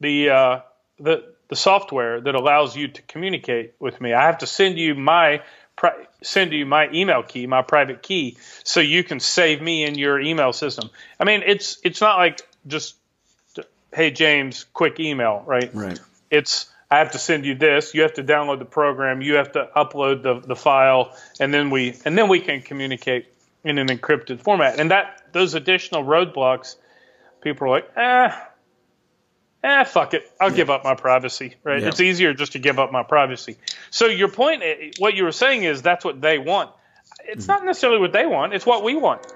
the uh, the the software that allows you to communicate with me. I have to send you my pri- send you my email key, my private key, so you can save me in your email system. I mean, it's it's not like just hey James, quick email, right? Right. It's I have to send you this. You have to download the program. You have to upload the, the file, and then we and then we can communicate in an encrypted format. And that those additional roadblocks people are like, eh, eh, fuck it. I'll yeah. give up my privacy, right? Yeah. It's easier just to give up my privacy. So your point, eh, what you were saying is that's what they want. It's not necessarily what they want. It's what we want.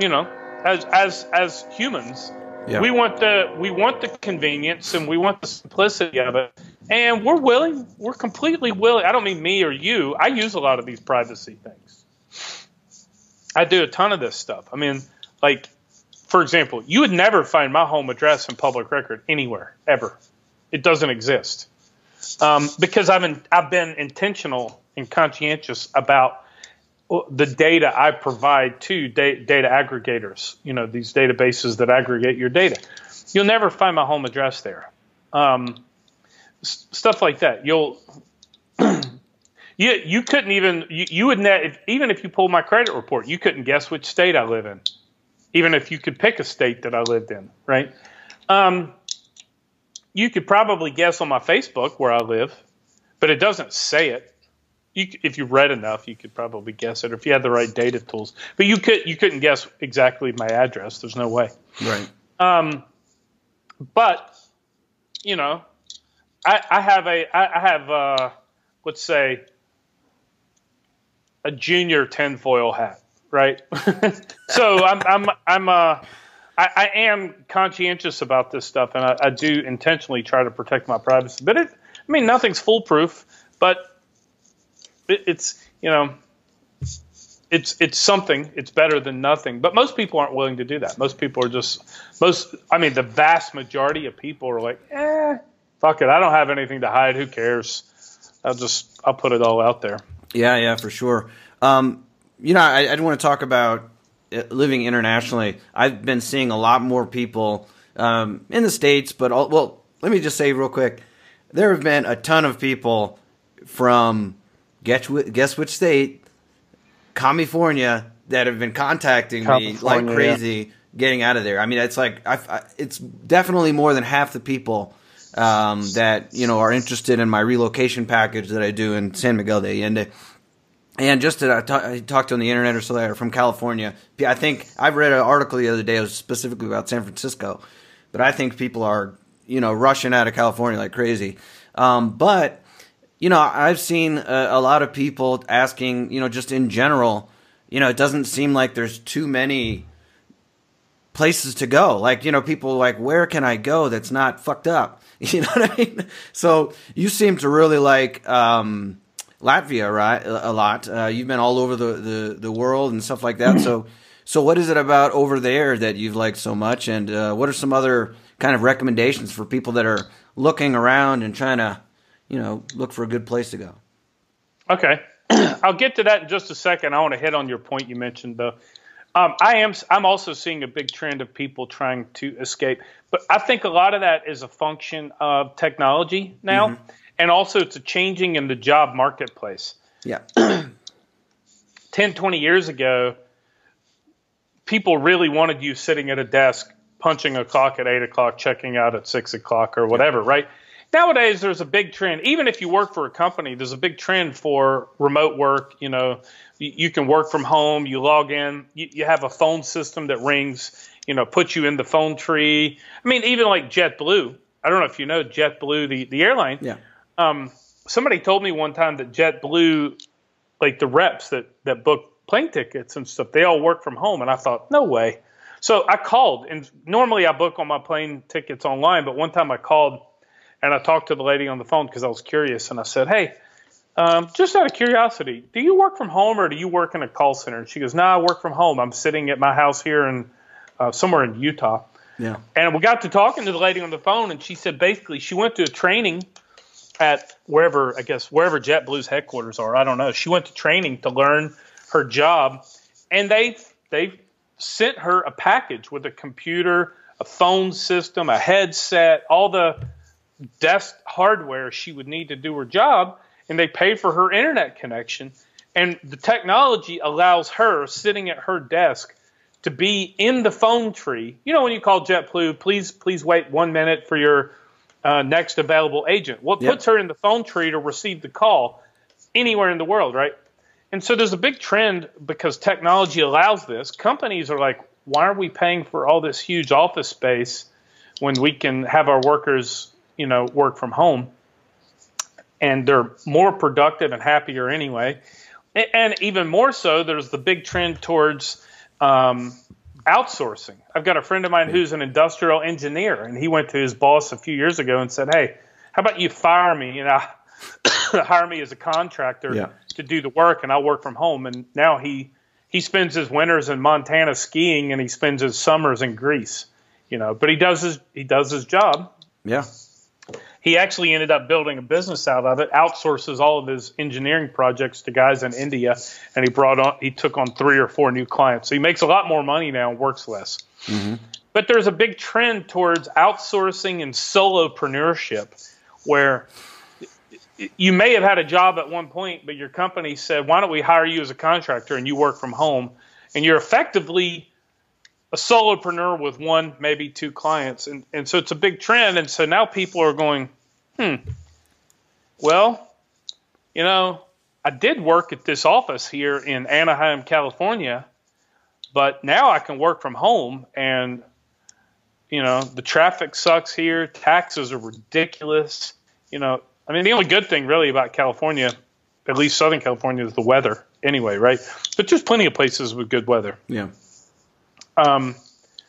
You know, as as as humans, yeah. we want the we want the convenience and we want the simplicity of it, and we're willing. We're completely willing. I don't mean me or you. I use a lot of these privacy things. I do a ton of this stuff. I mean, like for example, you would never find my home address in public record anywhere ever. It doesn't exist um, because I've been, I've been intentional and conscientious about the data I provide to da- data aggregators, you know, these databases that aggregate your data. You'll never find my home address there. Um, s- stuff like that. You'll (clears throat) you you couldn't even you, you would net if, even if you pulled my credit report, you couldn't guess which state I live in, even if you could pick a state that I lived in, right? Um, you could probably guess on my Facebook where I live, but it doesn't say it. You, if you read enough, you could probably guess it, or if you had the right data tools. But you could you couldn't guess exactly my address. There's no way. Right. Um, but you know, I, I have a I, I have uh, let's say a junior tinfoil hat, right? (laughs) so I'm I'm I'm uh I, am conscientious about this stuff, and I, I do intentionally try to protect my privacy. But it, I mean, nothing's foolproof, but it, it's you know it's it's something. It's better than nothing. But most people aren't willing to do that. Most people are just most. I mean, the vast majority of people are like, eh, fuck it. I don't have anything to hide. Who cares? I'll just I'll put it all out there. Yeah, yeah, for sure. Um, you know, I, I want to talk about living internationally. I've been seeing a lot more people um, in the states, but all, well, let me just say real quick, there have been a ton of people from guess guess which state, California, that have been contacting me like California, crazy, getting out of there. I mean, it's like I, I, it's definitely more than half the people um, that you know are interested in my relocation package that I do in San Miguel de Allende. And just that I, ta- I talked to on the internet or so there from California. I think I read an article the other day. Was specifically about San Francisco, but I think people are you know rushing out of California like crazy. Um, but you know, I've seen a, a lot of people asking, you know, just in general, you know, it doesn't seem like there's too many places to go. Like, you know, people like, where can I go that's not fucked up? (laughs) You know what I mean? So you seem to really like um, Latvia, right? A lot. Uh, you've been all over the, the, the world and stuff like that. So, so what is it about over there that you've liked so much? And uh, what are some other kind of recommendations for people that are looking around and trying to, you know, look for a good place to go? Okay, (clears throat) I'll get to that in just a second. I want to hit on your point you mentioned though. Um, I am. I'm also seeing a big trend of people trying to escape, but I think a lot of that is a function of technology now, Mm-hmm. And also it's a changing in the job marketplace. Yeah. (clears throat) 10, 20 years ago, people really wanted you sitting at a desk, punching a clock at eight o'clock, checking out at six o'clock or whatever, right? Nowadays, there's a big trend. Even if you work for a company, there's a big trend for remote work. You know, you, you can work from home. You log in. You, you have a phone system that rings. You know, puts you in the phone tree. I mean, even like JetBlue. I don't know if you know JetBlue, the the airline. Yeah. Um, somebody told me one time that JetBlue, like the reps that that book plane tickets and stuff, they all work from home, and I thought, no way. So I called, and normally I book all my plane tickets online, but one time I called and I talked to the lady on the phone because I was curious, and I said, hey. Um, just out of curiosity, do you work from home or do you work in a call center? And she goes, No, I work from home. I'm sitting at my house here in uh, somewhere in Utah. Yeah. And we got to talking to the lady on the phone, and she said basically she went to a training at wherever I guess wherever JetBlue's headquarters are. I don't know. She went to training to learn her job, and they they sent her a package with a computer, a phone system, a headset, all the desk hardware she would need to do her job, and they paid for her internet connection. And the technology allows her sitting at her desk to be in the phone tree. You know, when you call JetBlue, please please wait one minute for your uh, next available agent. What Yep. puts her in the phone tree to receive the call anywhere in the world, right? And so there's a big trend because technology allows this. Companies are like, why are we paying for all this huge office space when we can have our workers, you know, work from home? And they're more productive and happier anyway. And even more so, there's the big trend towards um, outsourcing. I've got a friend of mine who's an industrial engineer, and he went to his boss a few years ago and said, "Hey, how about you fire me? You know, (coughs) hire me as a contractor Yeah. to do the work, and I'll work from home." And now he he spends his winters in Montana skiing, and he spends his summers in Greece. You know, but he does his he does his job, Yeah. He actually ended up building a business out of it, outsources all of his engineering projects to guys in India, and he brought on he took on three or four new clients. So he makes a lot more money now and works less. Mm-hmm. But there's a big trend towards outsourcing and solopreneurship, where you may have had a job at one point, but your company said, "Why don't we hire you as a contractor and you work from home?" And you're effectively a solopreneur with one, maybe two clients, and and so it's a big trend. And so now people are going, "Hmm, well, you know, I did work at this office here in Anaheim, California, but now I can work from home and." You know, the traffic sucks here. Taxes are ridiculous. You know, I mean, the only good thing really about California, at least Southern California, is the weather. Anyway, right? But there's plenty of places with good weather. Yeah. Um,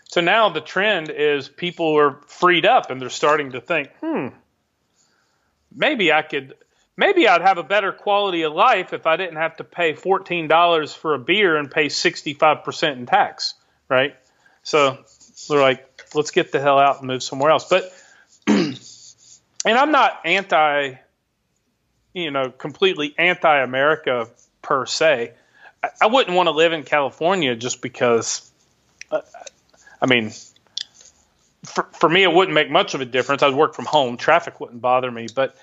so now the trend is people are freed up and they're starting to think, hmm, maybe I could, maybe I'd have a better quality of life if I didn't have to pay fourteen dollars for a beer and pay sixty five percent in tax, right? So they're like, let's get the hell out and move somewhere else. But (clears throat) and I'm not anti, you know, completely anti-America per se. I, I wouldn't want to live in California just because. I mean, for for me, it wouldn't make much of a difference. I'd work from home. Traffic wouldn't bother me, but.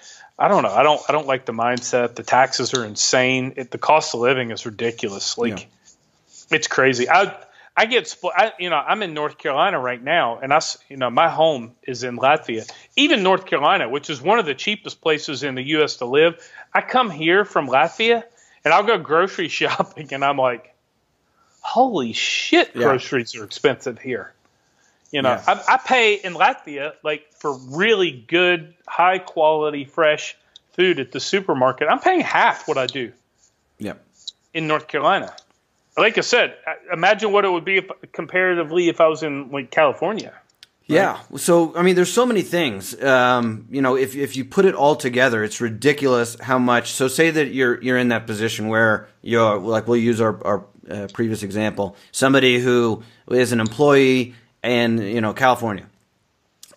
I don't know. I don't. I don't like the mindset. The taxes are insane. It, the cost of living is ridiculous. Like, yeah. it's crazy. I I get split. I, you know, I'm in North Carolina right now, and I, you know, my home is in Latvia. Even North Carolina, which is one of the cheapest places in the U.S. to live, I come here from Latvia, and I'll go grocery (laughs) shopping, and I'm like, holy shit, yeah. groceries are expensive here. You know. I, I pay in Latvia like for really good, high quality, fresh food at the supermarket. I'm paying half what I do. Yeah. In North Carolina like I said, imagine what it would be if, comparatively if I was in like California. Right? Yeah. So I mean, there's so many things. Um, you know, if if you put it all together, it's ridiculous how much. So say that you're you're in that position where you're like we'll use our our uh, previous example, somebody who is an employee in you know California,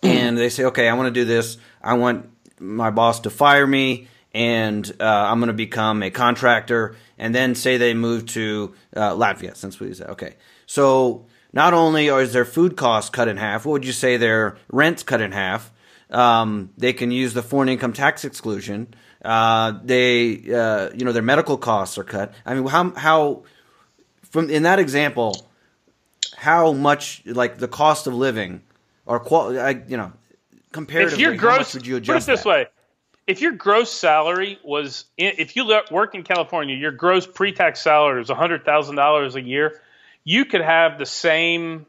and they say, okay, I want to do this. I want my boss to fire me, and uh, I'm going to become a contractor and then say they move to uh, Latvia, since we said, okay. So not only is their food costs cut in half, what would you say their rent's cut in half? Um, they can use the foreign income tax exclusion. Uh, they, uh, you know, their medical costs are cut. I mean, how, how, from in that example, how much like the cost of living or you know, comparatively, if your gross, how much would you adjust? Put it this that? way: if your gross salary was if you work in California, your gross pre-tax salary is hundred thousand dollars a year, you could have the same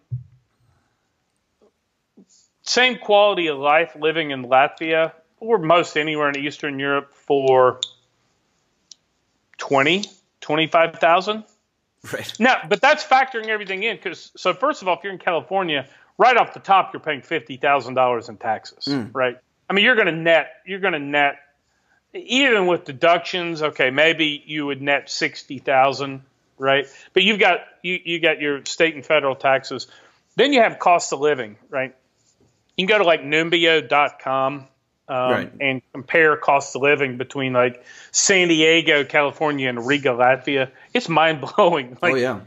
same quality of life living in Latvia or most anywhere in Eastern Europe for 20, 25,000. (laughs) Right. Now, but that's factoring everything in because so first of all, if you're in California, right off the top, you're paying fifty thousand dollars in taxes, mm. right? I mean, you're going to net, you're going to net, even with deductions. Okay, maybe you would net sixty thousand, right? But you've got you you got your state and federal taxes. Then you have cost of living, right? You can go to like Numbeo.com um, right. and compare cost of living between like San Diego, California, and Riga, Latvia. It's mind blowing. (laughs) Like, oh yeah.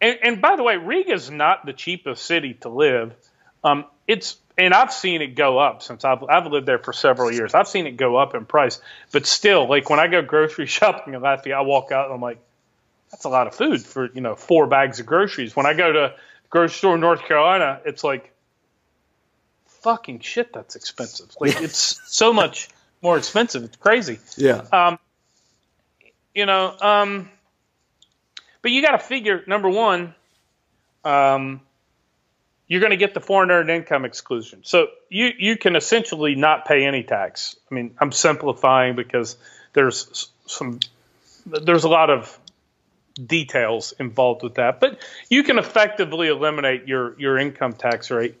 And, and by the way, Riga is not the cheapest city to live. Um, it's and I've seen it go up since I've I've lived there for several years. I've seen it go up in price, but still, like when I go grocery (laughs) shopping in Latvia, I walk out and I'm like, that's a lot of food for you know four bags of groceries. When I go to grocery store in North Carolina, it's like, fucking shit, that's expensive. (laughs) Like it's so much more expensive. It's crazy. Yeah. Um, you know, um, but you got to figure number one, um you're going to get the foreign earned income exclusion. So you you can essentially not pay any tax. I mean, I'm simplifying because there's some there's a lot of details involved with that, but you can effectively eliminate your your income tax rate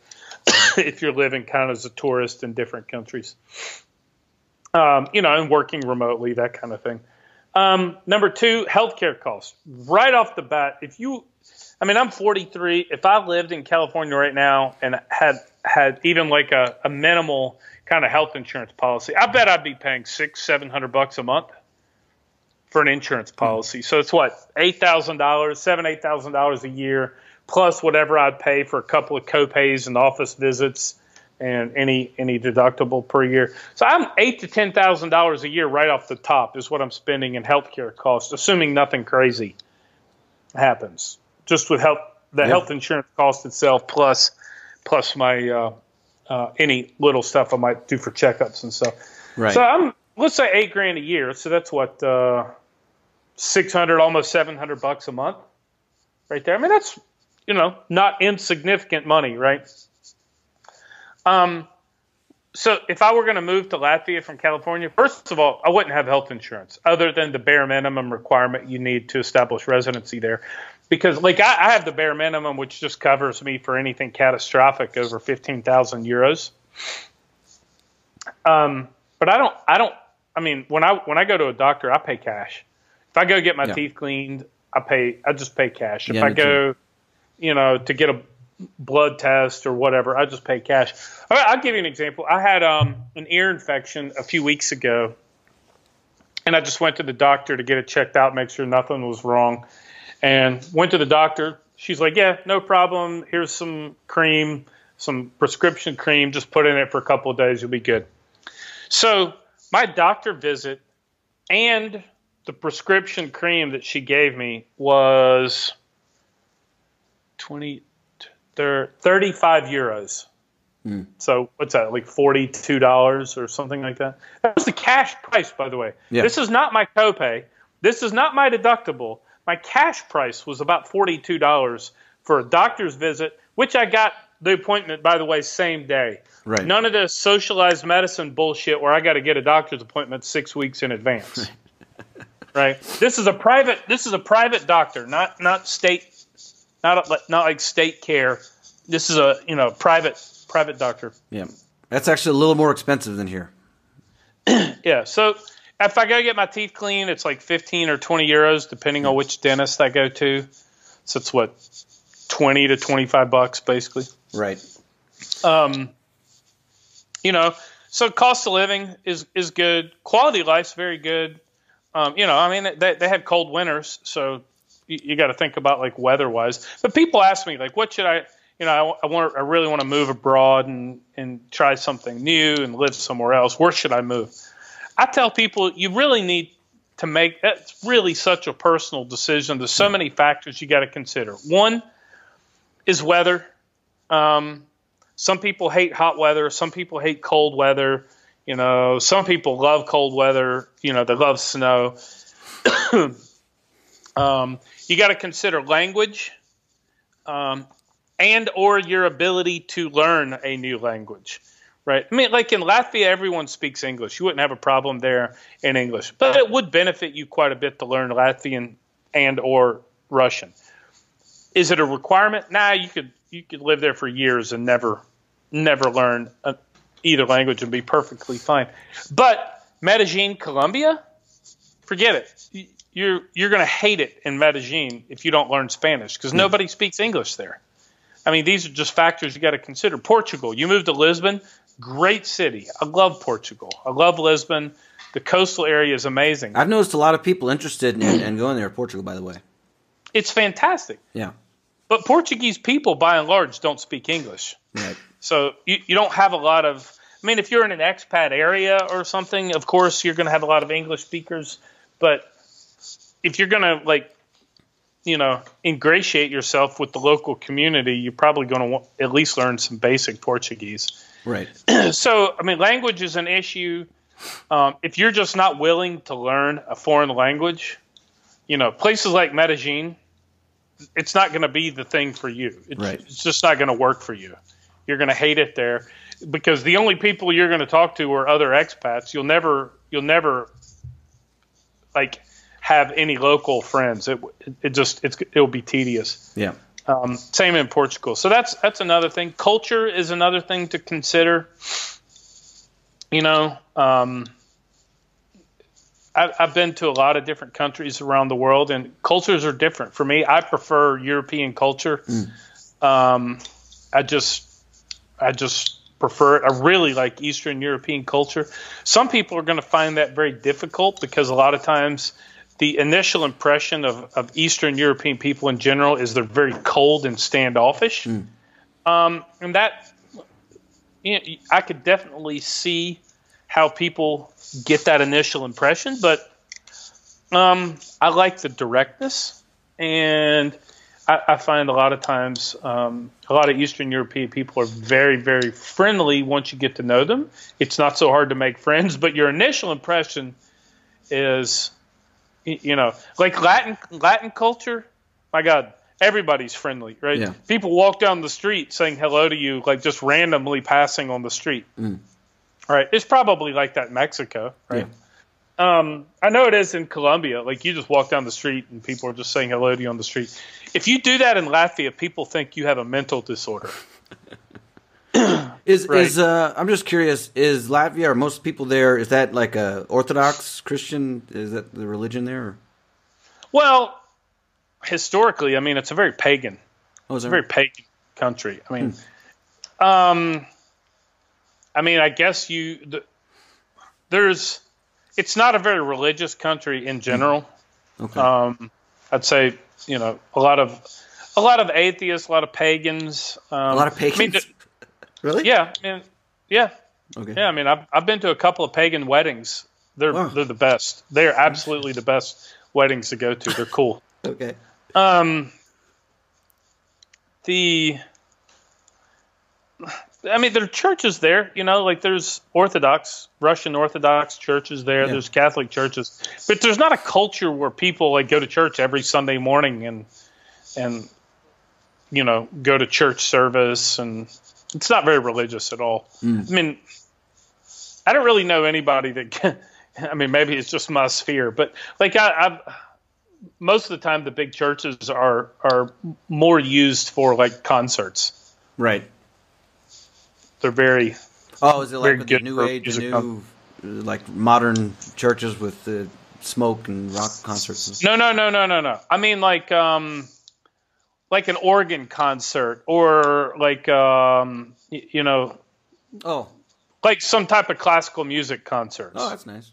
(coughs) if you're living kind of as a tourist in different countries. Um, you know, and working remotely, that kind of thing. Um, number two, healthcare costs. Right off the bat, if you I mean, I'm 43. If I lived in California right now and had had even like a, a minimal kind of health insurance policy, I bet I'd be paying six, seven hundred bucks a month for an insurance policy. So it's what eight thousand dollars, seven, eight thousand dollars a year, plus whatever I'd pay for a couple of copays and office visits and any any deductible per year. So I'm eight to ten thousand dollars a year right off the top is what I'm spending in healthcare costs, assuming nothing crazy happens. Just with health the yeah. health insurance cost itself plus plus my uh, uh, any little stuff I might do for checkups and stuff. Right. So I'm let's say eight grand a year. So that's what uh, six hundred, almost seven hundred bucks a month, right there. I mean that's you know not insignificant money, right? Um, so if I were going to move to Latvia from California, first of all, I wouldn't have health insurance other than the bare minimum requirement you need to establish residency there. Because like I, I have the bare minimum, which just covers me for anything catastrophic over fifteen thousand euros. Um, but I don't, I don't. I mean, when I when I go to a doctor, I pay cash. If I go get my yeah. teeth cleaned, I pay. I just pay cash. If yeah, I go, too. You know, to get a blood test or whatever. I just pay cash. I'll give you an example. I had um, an ear infection a few weeks ago, and I just went to the doctor to get it checked out, make sure nothing was wrong, and went to the doctor. She's like, "Yeah, no problem. Here's some cream, some prescription cream. Just put in it for a couple of days. You'll be good." So my doctor visit and the prescription cream that she gave me was 20 they're 35 euros. Mm. So what's that, like $42 or something like that? That was the cash price, by the way. Yeah. This is not my copay. This is not my deductible. My cash price was about $42 for a doctor's visit, which I got the appointment, by the way, same day. Right. None of this socialized medicine bullshit where I got to get a doctor's appointment six weeks in advance. (laughs) right. This is a private. This is a private doctor, not not state not not like state care. This is a you know private private doctor. Yeah, that's actually a little more expensive than here. (clears throat) yeah, so if I go get my teeth cleaned, it's like fifteen or twenty euros, depending on which dentist I go to. So it's what twenty to twenty five bucks, basically. Right. Um, you know, so cost of living is is good. Quality of life's very good. Um, you know, I mean, they they have cold winters, so you, got to think about like weather wise. But people ask me like, what should I? You know, I, I want I really want to move abroad and and try something new and live somewhere else. Where should I move? I tell people you really need to make that's really such a personal decision. There's so many factors you got to consider. One is weather. Um, some people hate hot weather. Some people hate cold weather. You know, some people love cold weather. You know, they love snow. (clears throat) um, you got to consider language um, and or your ability to learn a new language right? I mean like in latvia everyone speaks english. You wouldn't have a problem there in english but it would benefit you quite a bit to learn latvian and or russian. Is it a requirement? Nah you could you could live there for years and never never learn a, either language and be perfectly fine. But medellin colombia? Forget it you're you're going to hate it in Medellin if you don't learn Spanish because hmm. nobody speaks English there. I mean, these are just factors you got to consider. Portugal, you move to Lisbon, great city. I love Portugal. I love Lisbon. The coastal area is amazing. I've noticed a lot of people interested in, in going there. Portugal, by the way, it's fantastic. Yeah, but Portuguese people, by and large, don't speak English. Right. So you, you don't have a lot of. I mean, if you're in an expat area or something, of course you're going to have a lot of English speakers. But if you're gonna like you know ingratiate yourself with the local community you're probably going to at least learn some basic portuguese. Right. (clears throat) So i mean language is an issue. Um, if you're just not willing to learn a foreign language you know places like medellin it's not going to be the thing for you. It's, right. it's just not going to work for you. You're going to hate it there because the only people you're going to talk to are other expats. You'll never you'll never like have any local friends. It it just it's it'll be tedious. Yeah. Um, same in Portugal. So that's that's another thing. Culture is another thing to consider. You know, um, I've, I've been to a lot of different countries around the world, and cultures are different. For me, I prefer European culture. Mm. Um, I just I just prefer it. I really like Eastern European culture. Some people are going to find that very difficult because a lot of times the initial impression of, of Eastern European people in general is they're very cold and standoffish. Mm. Um, and that, you know, I could definitely see how people get that initial impression, but um, I like the directness and I, I find a lot of times um, a lot of Eastern European people are very, very friendly once you get to know them. It's not so hard to make friends, (laughs) but your initial impression is, you know, like Latin Latin culture. My God, everybody's friendly, right? Yeah. People walk down the street saying hello to you, like just randomly passing on the street. Mm. Right? It's probably like that in Mexico, right? Yeah. Um, I know it is in Colombia. Like you just walk down the street and people are just saying hello to you on the street. If you do that in Latvia, people think you have a mental disorder. Is right. is uh, I'm just curious. Is Latvia or most people there? Is that like a Orthodox Christian? Is that the religion there? Well, historically, I mean, it's a very pagan. Oh, it's a very pagan country. I mean, hmm. um, I mean, I guess you the, there's it's not a very religious country in general. Okay. Um, I'd say you know a lot of a lot of atheists, a lot of pagans. Um, a lot of pagans. I mean, really? Yeah. I mean, yeah. Okay. Yeah. I mean, I've I've been to a couple of pagan weddings. They're wow. they're the best. They're absolutely the best weddings to go to. They're cool. (laughs) okay. Um. The I mean, there are churches there, you know, like there's Orthodox, Russian Orthodox churches there. Yeah. There's Catholic churches, but there's not a culture where people like go to church every Sunday morning and and you know go to church service, and it's not very religious at all. Mm. I mean, I don't really know anybody that. Can, (laughs) I mean, maybe it's just my sphere, but like I, I've most of the time the big churches are are more used for like concerts. Right they're very. Oh, is it like the new age, new like modern churches with the smoke and rock concerts? No, no, no, no, no, no. I mean like um, like an organ concert or like um, you know. Oh. Like some type of classical music concerts. Oh, that's nice.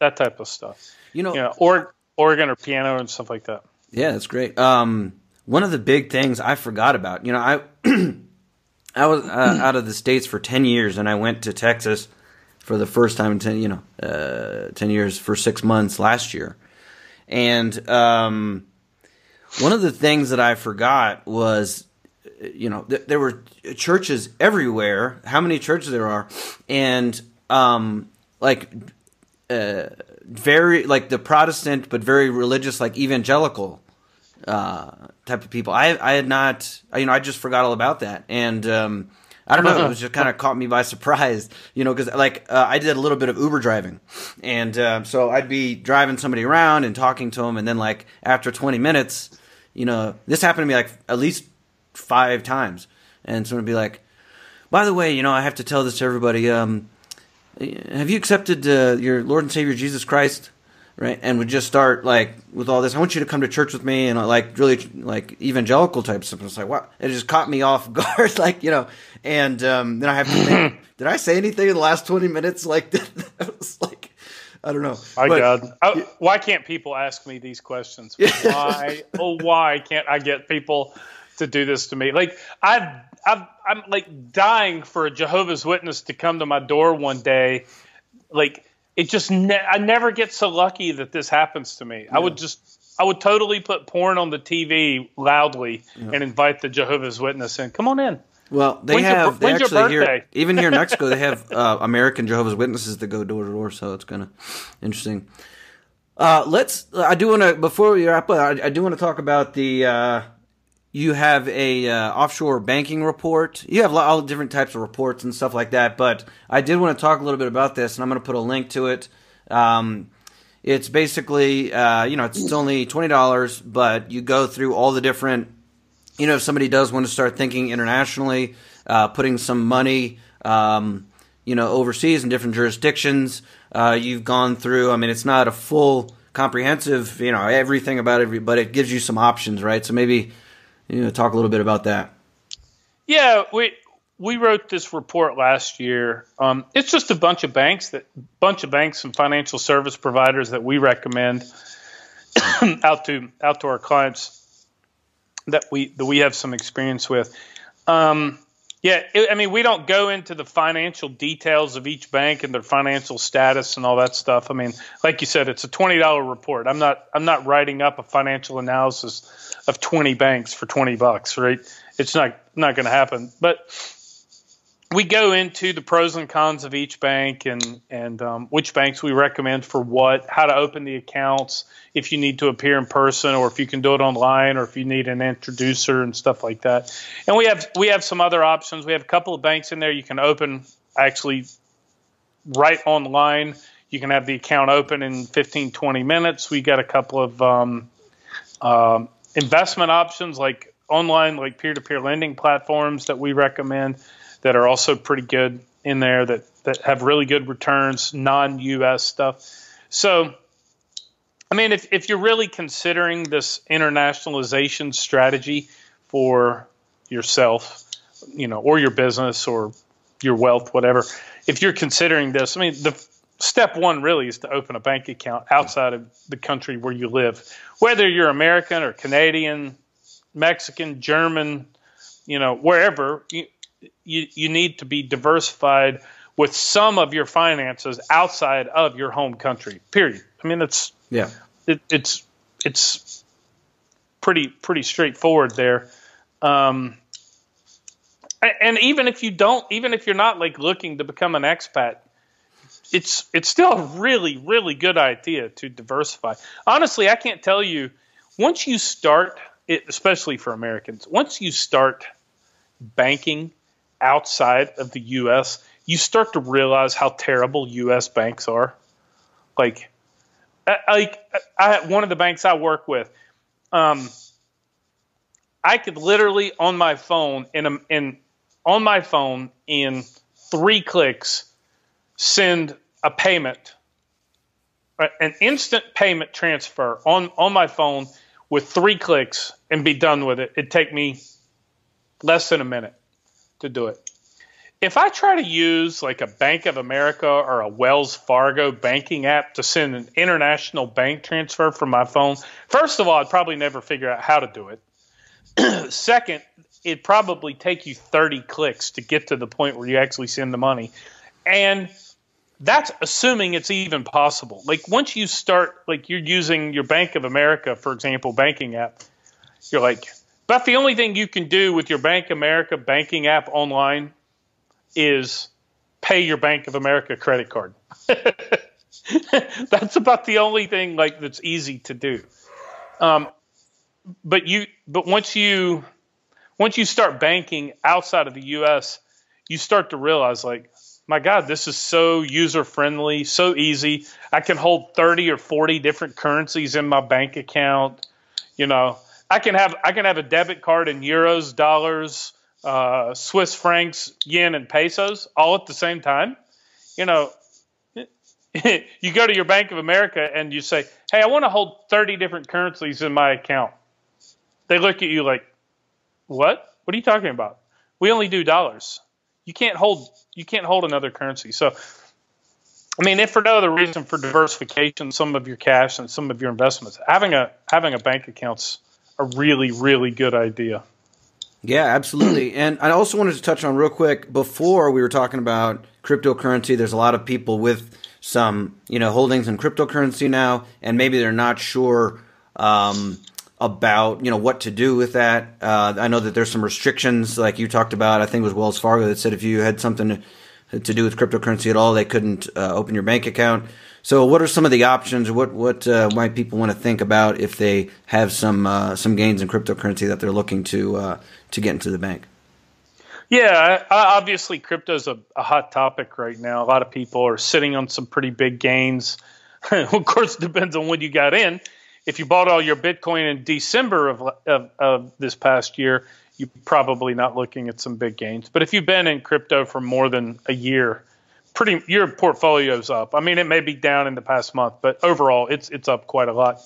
That type of stuff. You know, you know or organ or piano and stuff like that. Yeah, that's great. Um, one of the big things I forgot about, you know, I (clears throat) I was uh, out of the states for ten years, and I went to Texas for the first time in ten, you know, uh, ten years for six months last year, and um, one of the things that I forgot was, you know, th- there were churches everywhere. How many churches there are, and um, like. Uh, very like the Protestant, but very religious, like evangelical uh, type of people. I I had not, you know, I just forgot all about that, and um, I don't know, it was just kind of caught me by surprise, you know, because like uh, I did a little bit of Uber driving, and uh, so I'd be driving somebody around and talking to them, and then like after 20 minutes, you know, this happened to me like at least five times, and someone would be like, "By the way, you know, I have to tell this to everybody. Um, have you accepted uh, your Lord and Savior Jesus Christ?" right? And would just start like with all this. I want you to come to church with me, and like really like evangelical type stuff. It's like what? It just caught me off (laughs) guard, like you know. And um, then I have to think, (laughs) did I say anything in the last twenty minutes? Like that (laughs) was like. I don't know. My but, God, I, oh, why can't people ask me these questions? (laughs) Why? oh, why can't I get people to do this to me? Like I've, I've, I'm like dying for a Jehovah's Witness to come to my door one day, like it just ne- I never get so lucky that this happens to me. Yeah. I would just I would totally put porn on the TV loudly yeah. and invite the Jehovah's Witness in. Come on in. Well, they when's have your, they actually here even here in (laughs) Mexico they have uh, American Jehovah's Witnesses that go door to door, so it's kind of interesting. Uh, let's. I do want to before we wrap up. I, I do want to talk about the uh, you have a uh, offshore banking report. You have all different types of reports and stuff like that. But I did want to talk a little bit about this, and I'm going to put a link to it. Um, it's basically, uh, you know, it's only twenty dollars, but you go through all the different. You know, if somebody does want to start thinking internationally, uh, putting some money, um, you know, overseas in different jurisdictions, uh, you've gone through. I mean, it's not a full comprehensive, you know, everything about every, but it gives you some options, right? So maybe you know, talk a little bit about that. Yeah, we we wrote this report last year. Um, it's just a bunch of banks that bunch of banks and financial service providers that we recommend (coughs) out to out to our clients that we that we have some experience with. Um, yeah, it, I mean, we don't go into the financial details of each bank and their financial status and all that stuff. I mean, like you said, it's a twenty dollar report. I'm not I'm not writing up a financial analysis of twenty banks for twenty bucks, right? It's not not going to happen. But we go into the pros and cons of each bank and and um, which banks we recommend for what, how to open the accounts, if you need to appear in person, or if you can do it online, or if you need an introducer and stuff like that. And we have we have some other options. We have a couple of banks in there you can open actually right online. You can have the account open in 15, 20 minutes. We got a couple of um, um, investment options like online, like peer to peer lending platforms that we recommend that are also pretty good in there that that have really good returns, non-U.S. stuff. So, I mean, if if you're really considering this internationalization strategy for yourself, you know, or your business or your wealth, whatever, if you're considering this, I mean, the step one really is to open a bank account outside of the country where you live, whether you're American or Canadian, Mexican, German, you know, wherever. You, you, you need to be diversified with some of your finances outside of your home country. Period. I mean, it's yeah, it, it's it's pretty pretty straightforward there. Um, and even if you don't, even if you're not like looking to become an expat, it's it's still a really really good idea to diversify. Honestly, I can't tell you once you start, it, especially for Americans, once you start banking outside of the U.S., you start to realize how terrible U.S. banks are. Like, like I, one of the banks I work with, um, I could literally on my phone in a, in on my phone in three clicks send a payment, an instant payment transfer on on my phone with three clicks and be done with it. It'd take me less than a minute to do it. If I try to use like a Bank of America or a Wells Fargo banking app to send an international bank transfer from my phone, first of all, I'd probably never figure out how to do it. (clears throat) Second, it'd probably take you 30 clicks to get to the point where you actually send the money. And that's assuming it's even possible. Like once you start, like you're using your Bank of America, for example, banking app, you're like, but the only thing you can do with your Bank America banking app online is pay your Bank of America credit card. (laughs) that's about the only thing like that's easy to do. Um, but you, but once you, once you start banking outside of the U.S., you start to realize like, my God, this is so user friendly, so easy. I can hold 30 or 40 different currencies in my bank account. You know, I can have I can have a debit card in euros, dollars, uh, Swiss francs, yen, and pesos all at the same time. You know, (laughs) you go to your Bank of America and you say, "Hey, I want to hold thirty different currencies in my account." They look at you like, "What? What are you talking about? We only do dollars. You can't hold you can't hold another currency." So. I mean, if for no other reason for diversification, some of your cash and some of your investments, having a having a bank account's a really, really good idea. Yeah, absolutely. (clears throat) and I also wanted to touch on real quick before we were talking about cryptocurrency. There's a lot of people with some, you know, holdings in cryptocurrency now, and maybe they're not sure um, about, you know, what to do with that. Uh, I know that there's some restrictions, like you talked about. I think it was Wells Fargo that said if you had something to, do with cryptocurrency at all, they couldn't uh, open your bank account. So, what are some of the options? What what uh, might people want to think about if they have some uh, some gains in cryptocurrency that they're looking to uh, to get into the bank? Yeah, obviously, crypto is a, a, hot topic right now. A lot of people are sitting on some pretty big gains. (laughs) of course, it depends on when you got in. If you bought all your Bitcoin in December of, of, of this past year, you're probably not looking at some big gains. But if you've been in crypto for more than a year, pretty your portfolio's up. I mean, it may be down in the past month, but overall, it's it's up quite a lot.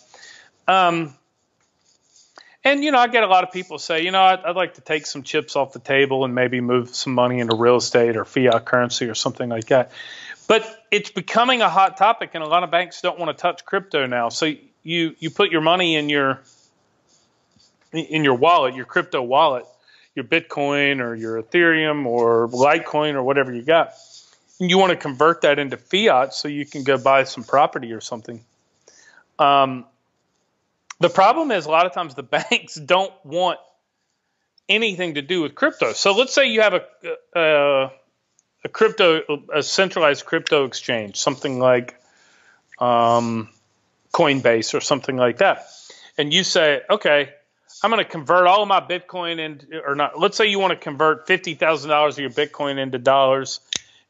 Um, and you know, I get a lot of people say, you know, I'd, I'd, like to take some chips off the table and maybe move some money into real estate or fiat currency or something like that. But it's becoming a hot topic, and a lot of banks don't want to touch crypto now. So you you put your money in your in your wallet, your crypto wallet, your Bitcoin or your Ethereum or Litecoin or whatever you got, you want to convert that into fiat so you can go buy some property or something. Um, the problem is a lot of times the (laughs) banks don't want anything to do with crypto. So let's say you have a, a, a crypto, a centralized crypto exchange, something like um, Coinbase or something like that, and you say, okay, I'm going to convert all of my Bitcoin into, or not. Let's say you want to convert fifty thousand dollars of your Bitcoin into dollars.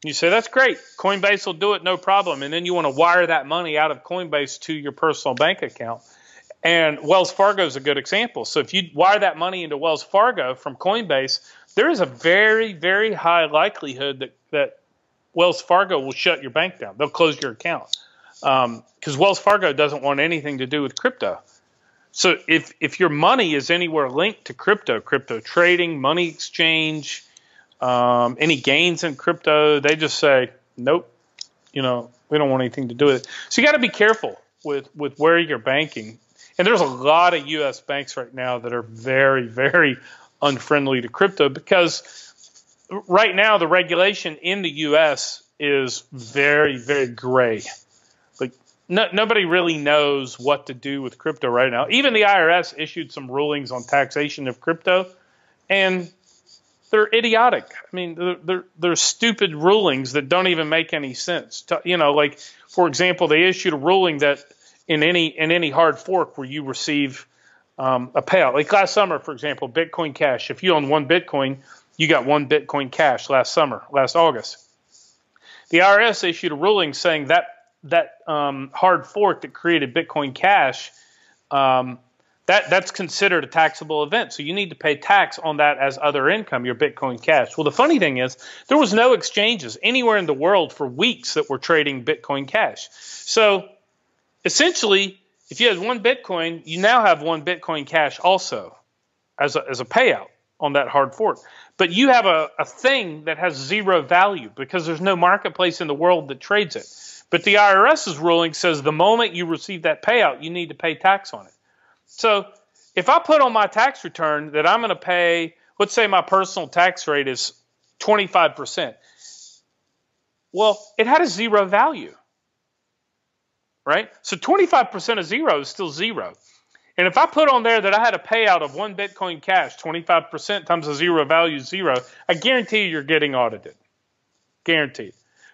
You say that's great. Coinbase will do it, no problem. And then you want to wire that money out of Coinbase to your personal bank account. And Wells Fargo is a good example. So if you wire that money into Wells Fargo from Coinbase, there is a very, very high likelihood that, that Wells Fargo will shut your bank down. They'll close your account because um, Wells Fargo doesn't want anything to do with crypto. So if if your money is anywhere linked to crypto, crypto trading, money exchange, um, any gains in crypto, they just say nope. You know, we don't want anything to do with it. So you got to be careful with with where you're banking and there's a lot of U.S. banks right now that are very, very unfriendly to crypto because right now the regulation in the U.S. is very, very gray. Like no, nobody really knows what to do with crypto right now. Even the IRS issued some rulings on taxation of crypto, and they're idiotic. I mean, they're, they're, they're stupid rulings that don't even make any sense. You know, like for example, they issued a ruling that in any in any hard fork where you receive um, a payout. Like last summer, for example, Bitcoin Cash. If you own one Bitcoin, you got one Bitcoin Cash last summer, last August. The IRS issued a ruling saying that that um, hard fork that created Bitcoin Cash, um, that that's considered a taxable event. So you need to pay tax on that as other income, your Bitcoin Cash. Well, the funny thing is, there was no exchanges anywhere in the world for weeks that were trading Bitcoin Cash. So essentially, if you had one Bitcoin, you now have one Bitcoin Cash also as a, as a payout on that hard fork. But you have a, a thing that has zero value because there's no marketplace in the world that trades it. But the IRS's ruling says the moment you receive that payout, you need to pay tax on it. So if I put on my tax return that I'm going to pay, let's say my personal tax rate is 25%. Well, it had a zero value right? So 25% of zero is still zero. And if I put on there that I had a payout of one Bitcoin Cash, 25% times a zero value zero, I guarantee you're getting audited. Guaranteed.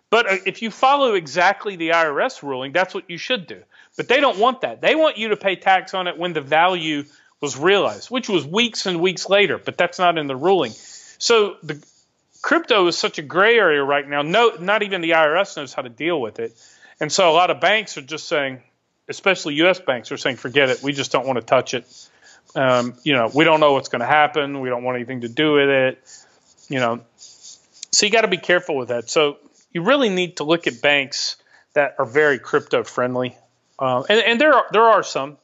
But uh, if you follow exactly the IRS ruling, that's what you should do. But they don't want that. They want you to pay tax on it when the value was realized, which was weeks and weeks later, but that's not in the ruling. So the crypto is such a gray area right now. No, not even the IRS knows how to deal with it. And so a lot of banks are just saying, especially U.S. banks, are saying, forget it. We just don't want to touch it. Um, you know, we don't know what's going to happen. We don't want anything to do with it. You know, so you got to be careful with that. So you really need to look at banks that are very crypto friendly, uh, and, and there are there are some.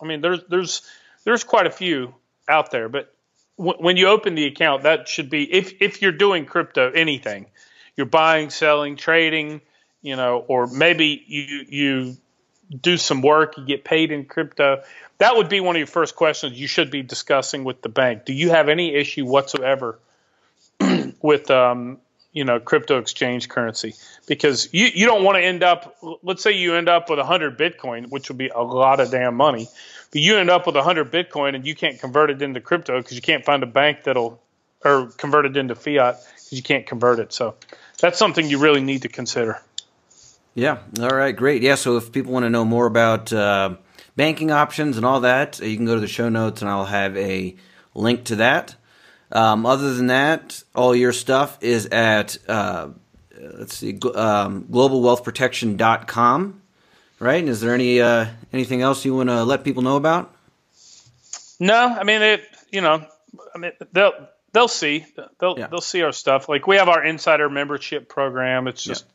I mean, there's there's there's quite a few out there, but w- when you open the account, that should be if if you're doing crypto anything, you're buying, selling, trading, you know, or maybe you you do some work, you get paid in crypto. That would be one of your first questions you should be discussing with the bank. Do you have any issue whatsoever (clears throat) with um, you know crypto exchange currency? Because you, you don't want to end up. Let's say you end up with 100 Bitcoin, which would be a lot of damn money. But you end up with 100 Bitcoin and you can't convert it into crypto because you can't find a bank that'll or convert it into fiat because you can't convert it. So that's something you really need to consider. Yeah. All right. Great. Yeah. So if people want to know more about uh, banking options and all that, you can go to the show notes and I'll have a link to that. Um, other than that, all your stuff is at, uh, let's see, um, globalwealthprotection.com, right? And is there any uh, anything else you want to let people know about? No, I mean, it, you know, I mean, they'll, they'll see, they'll, yeah. they'll see our stuff. Like we have our insider membership program. It's just, yeah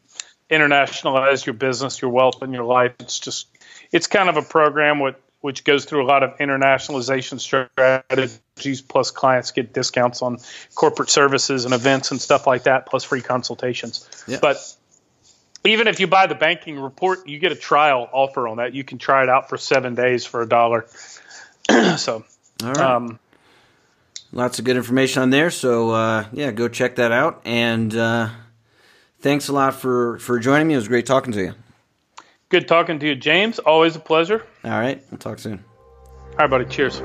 internationalize your business, your wealth, and your life. It's just it's kind of a program with which goes through a lot of internationalization strategies. Plus, clients get discounts on corporate services and events and stuff like that, plus free consultations. Yeah. But even if you buy the banking report, you get a trial offer on that. You can try it out for seven days for a dollar. (clears throat) so, all right. Um, Lots of good information on there. So, uh, yeah, go check that out. And uh, thanks a lot for, for joining me. It was great talking to you. Good talking to you, James. Always a pleasure. All right. We'll talk soon. All right, buddy. Cheers.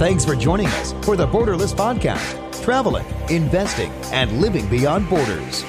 Thanks for joining us for the Borderless Podcast traveling, investing, and living beyond borders.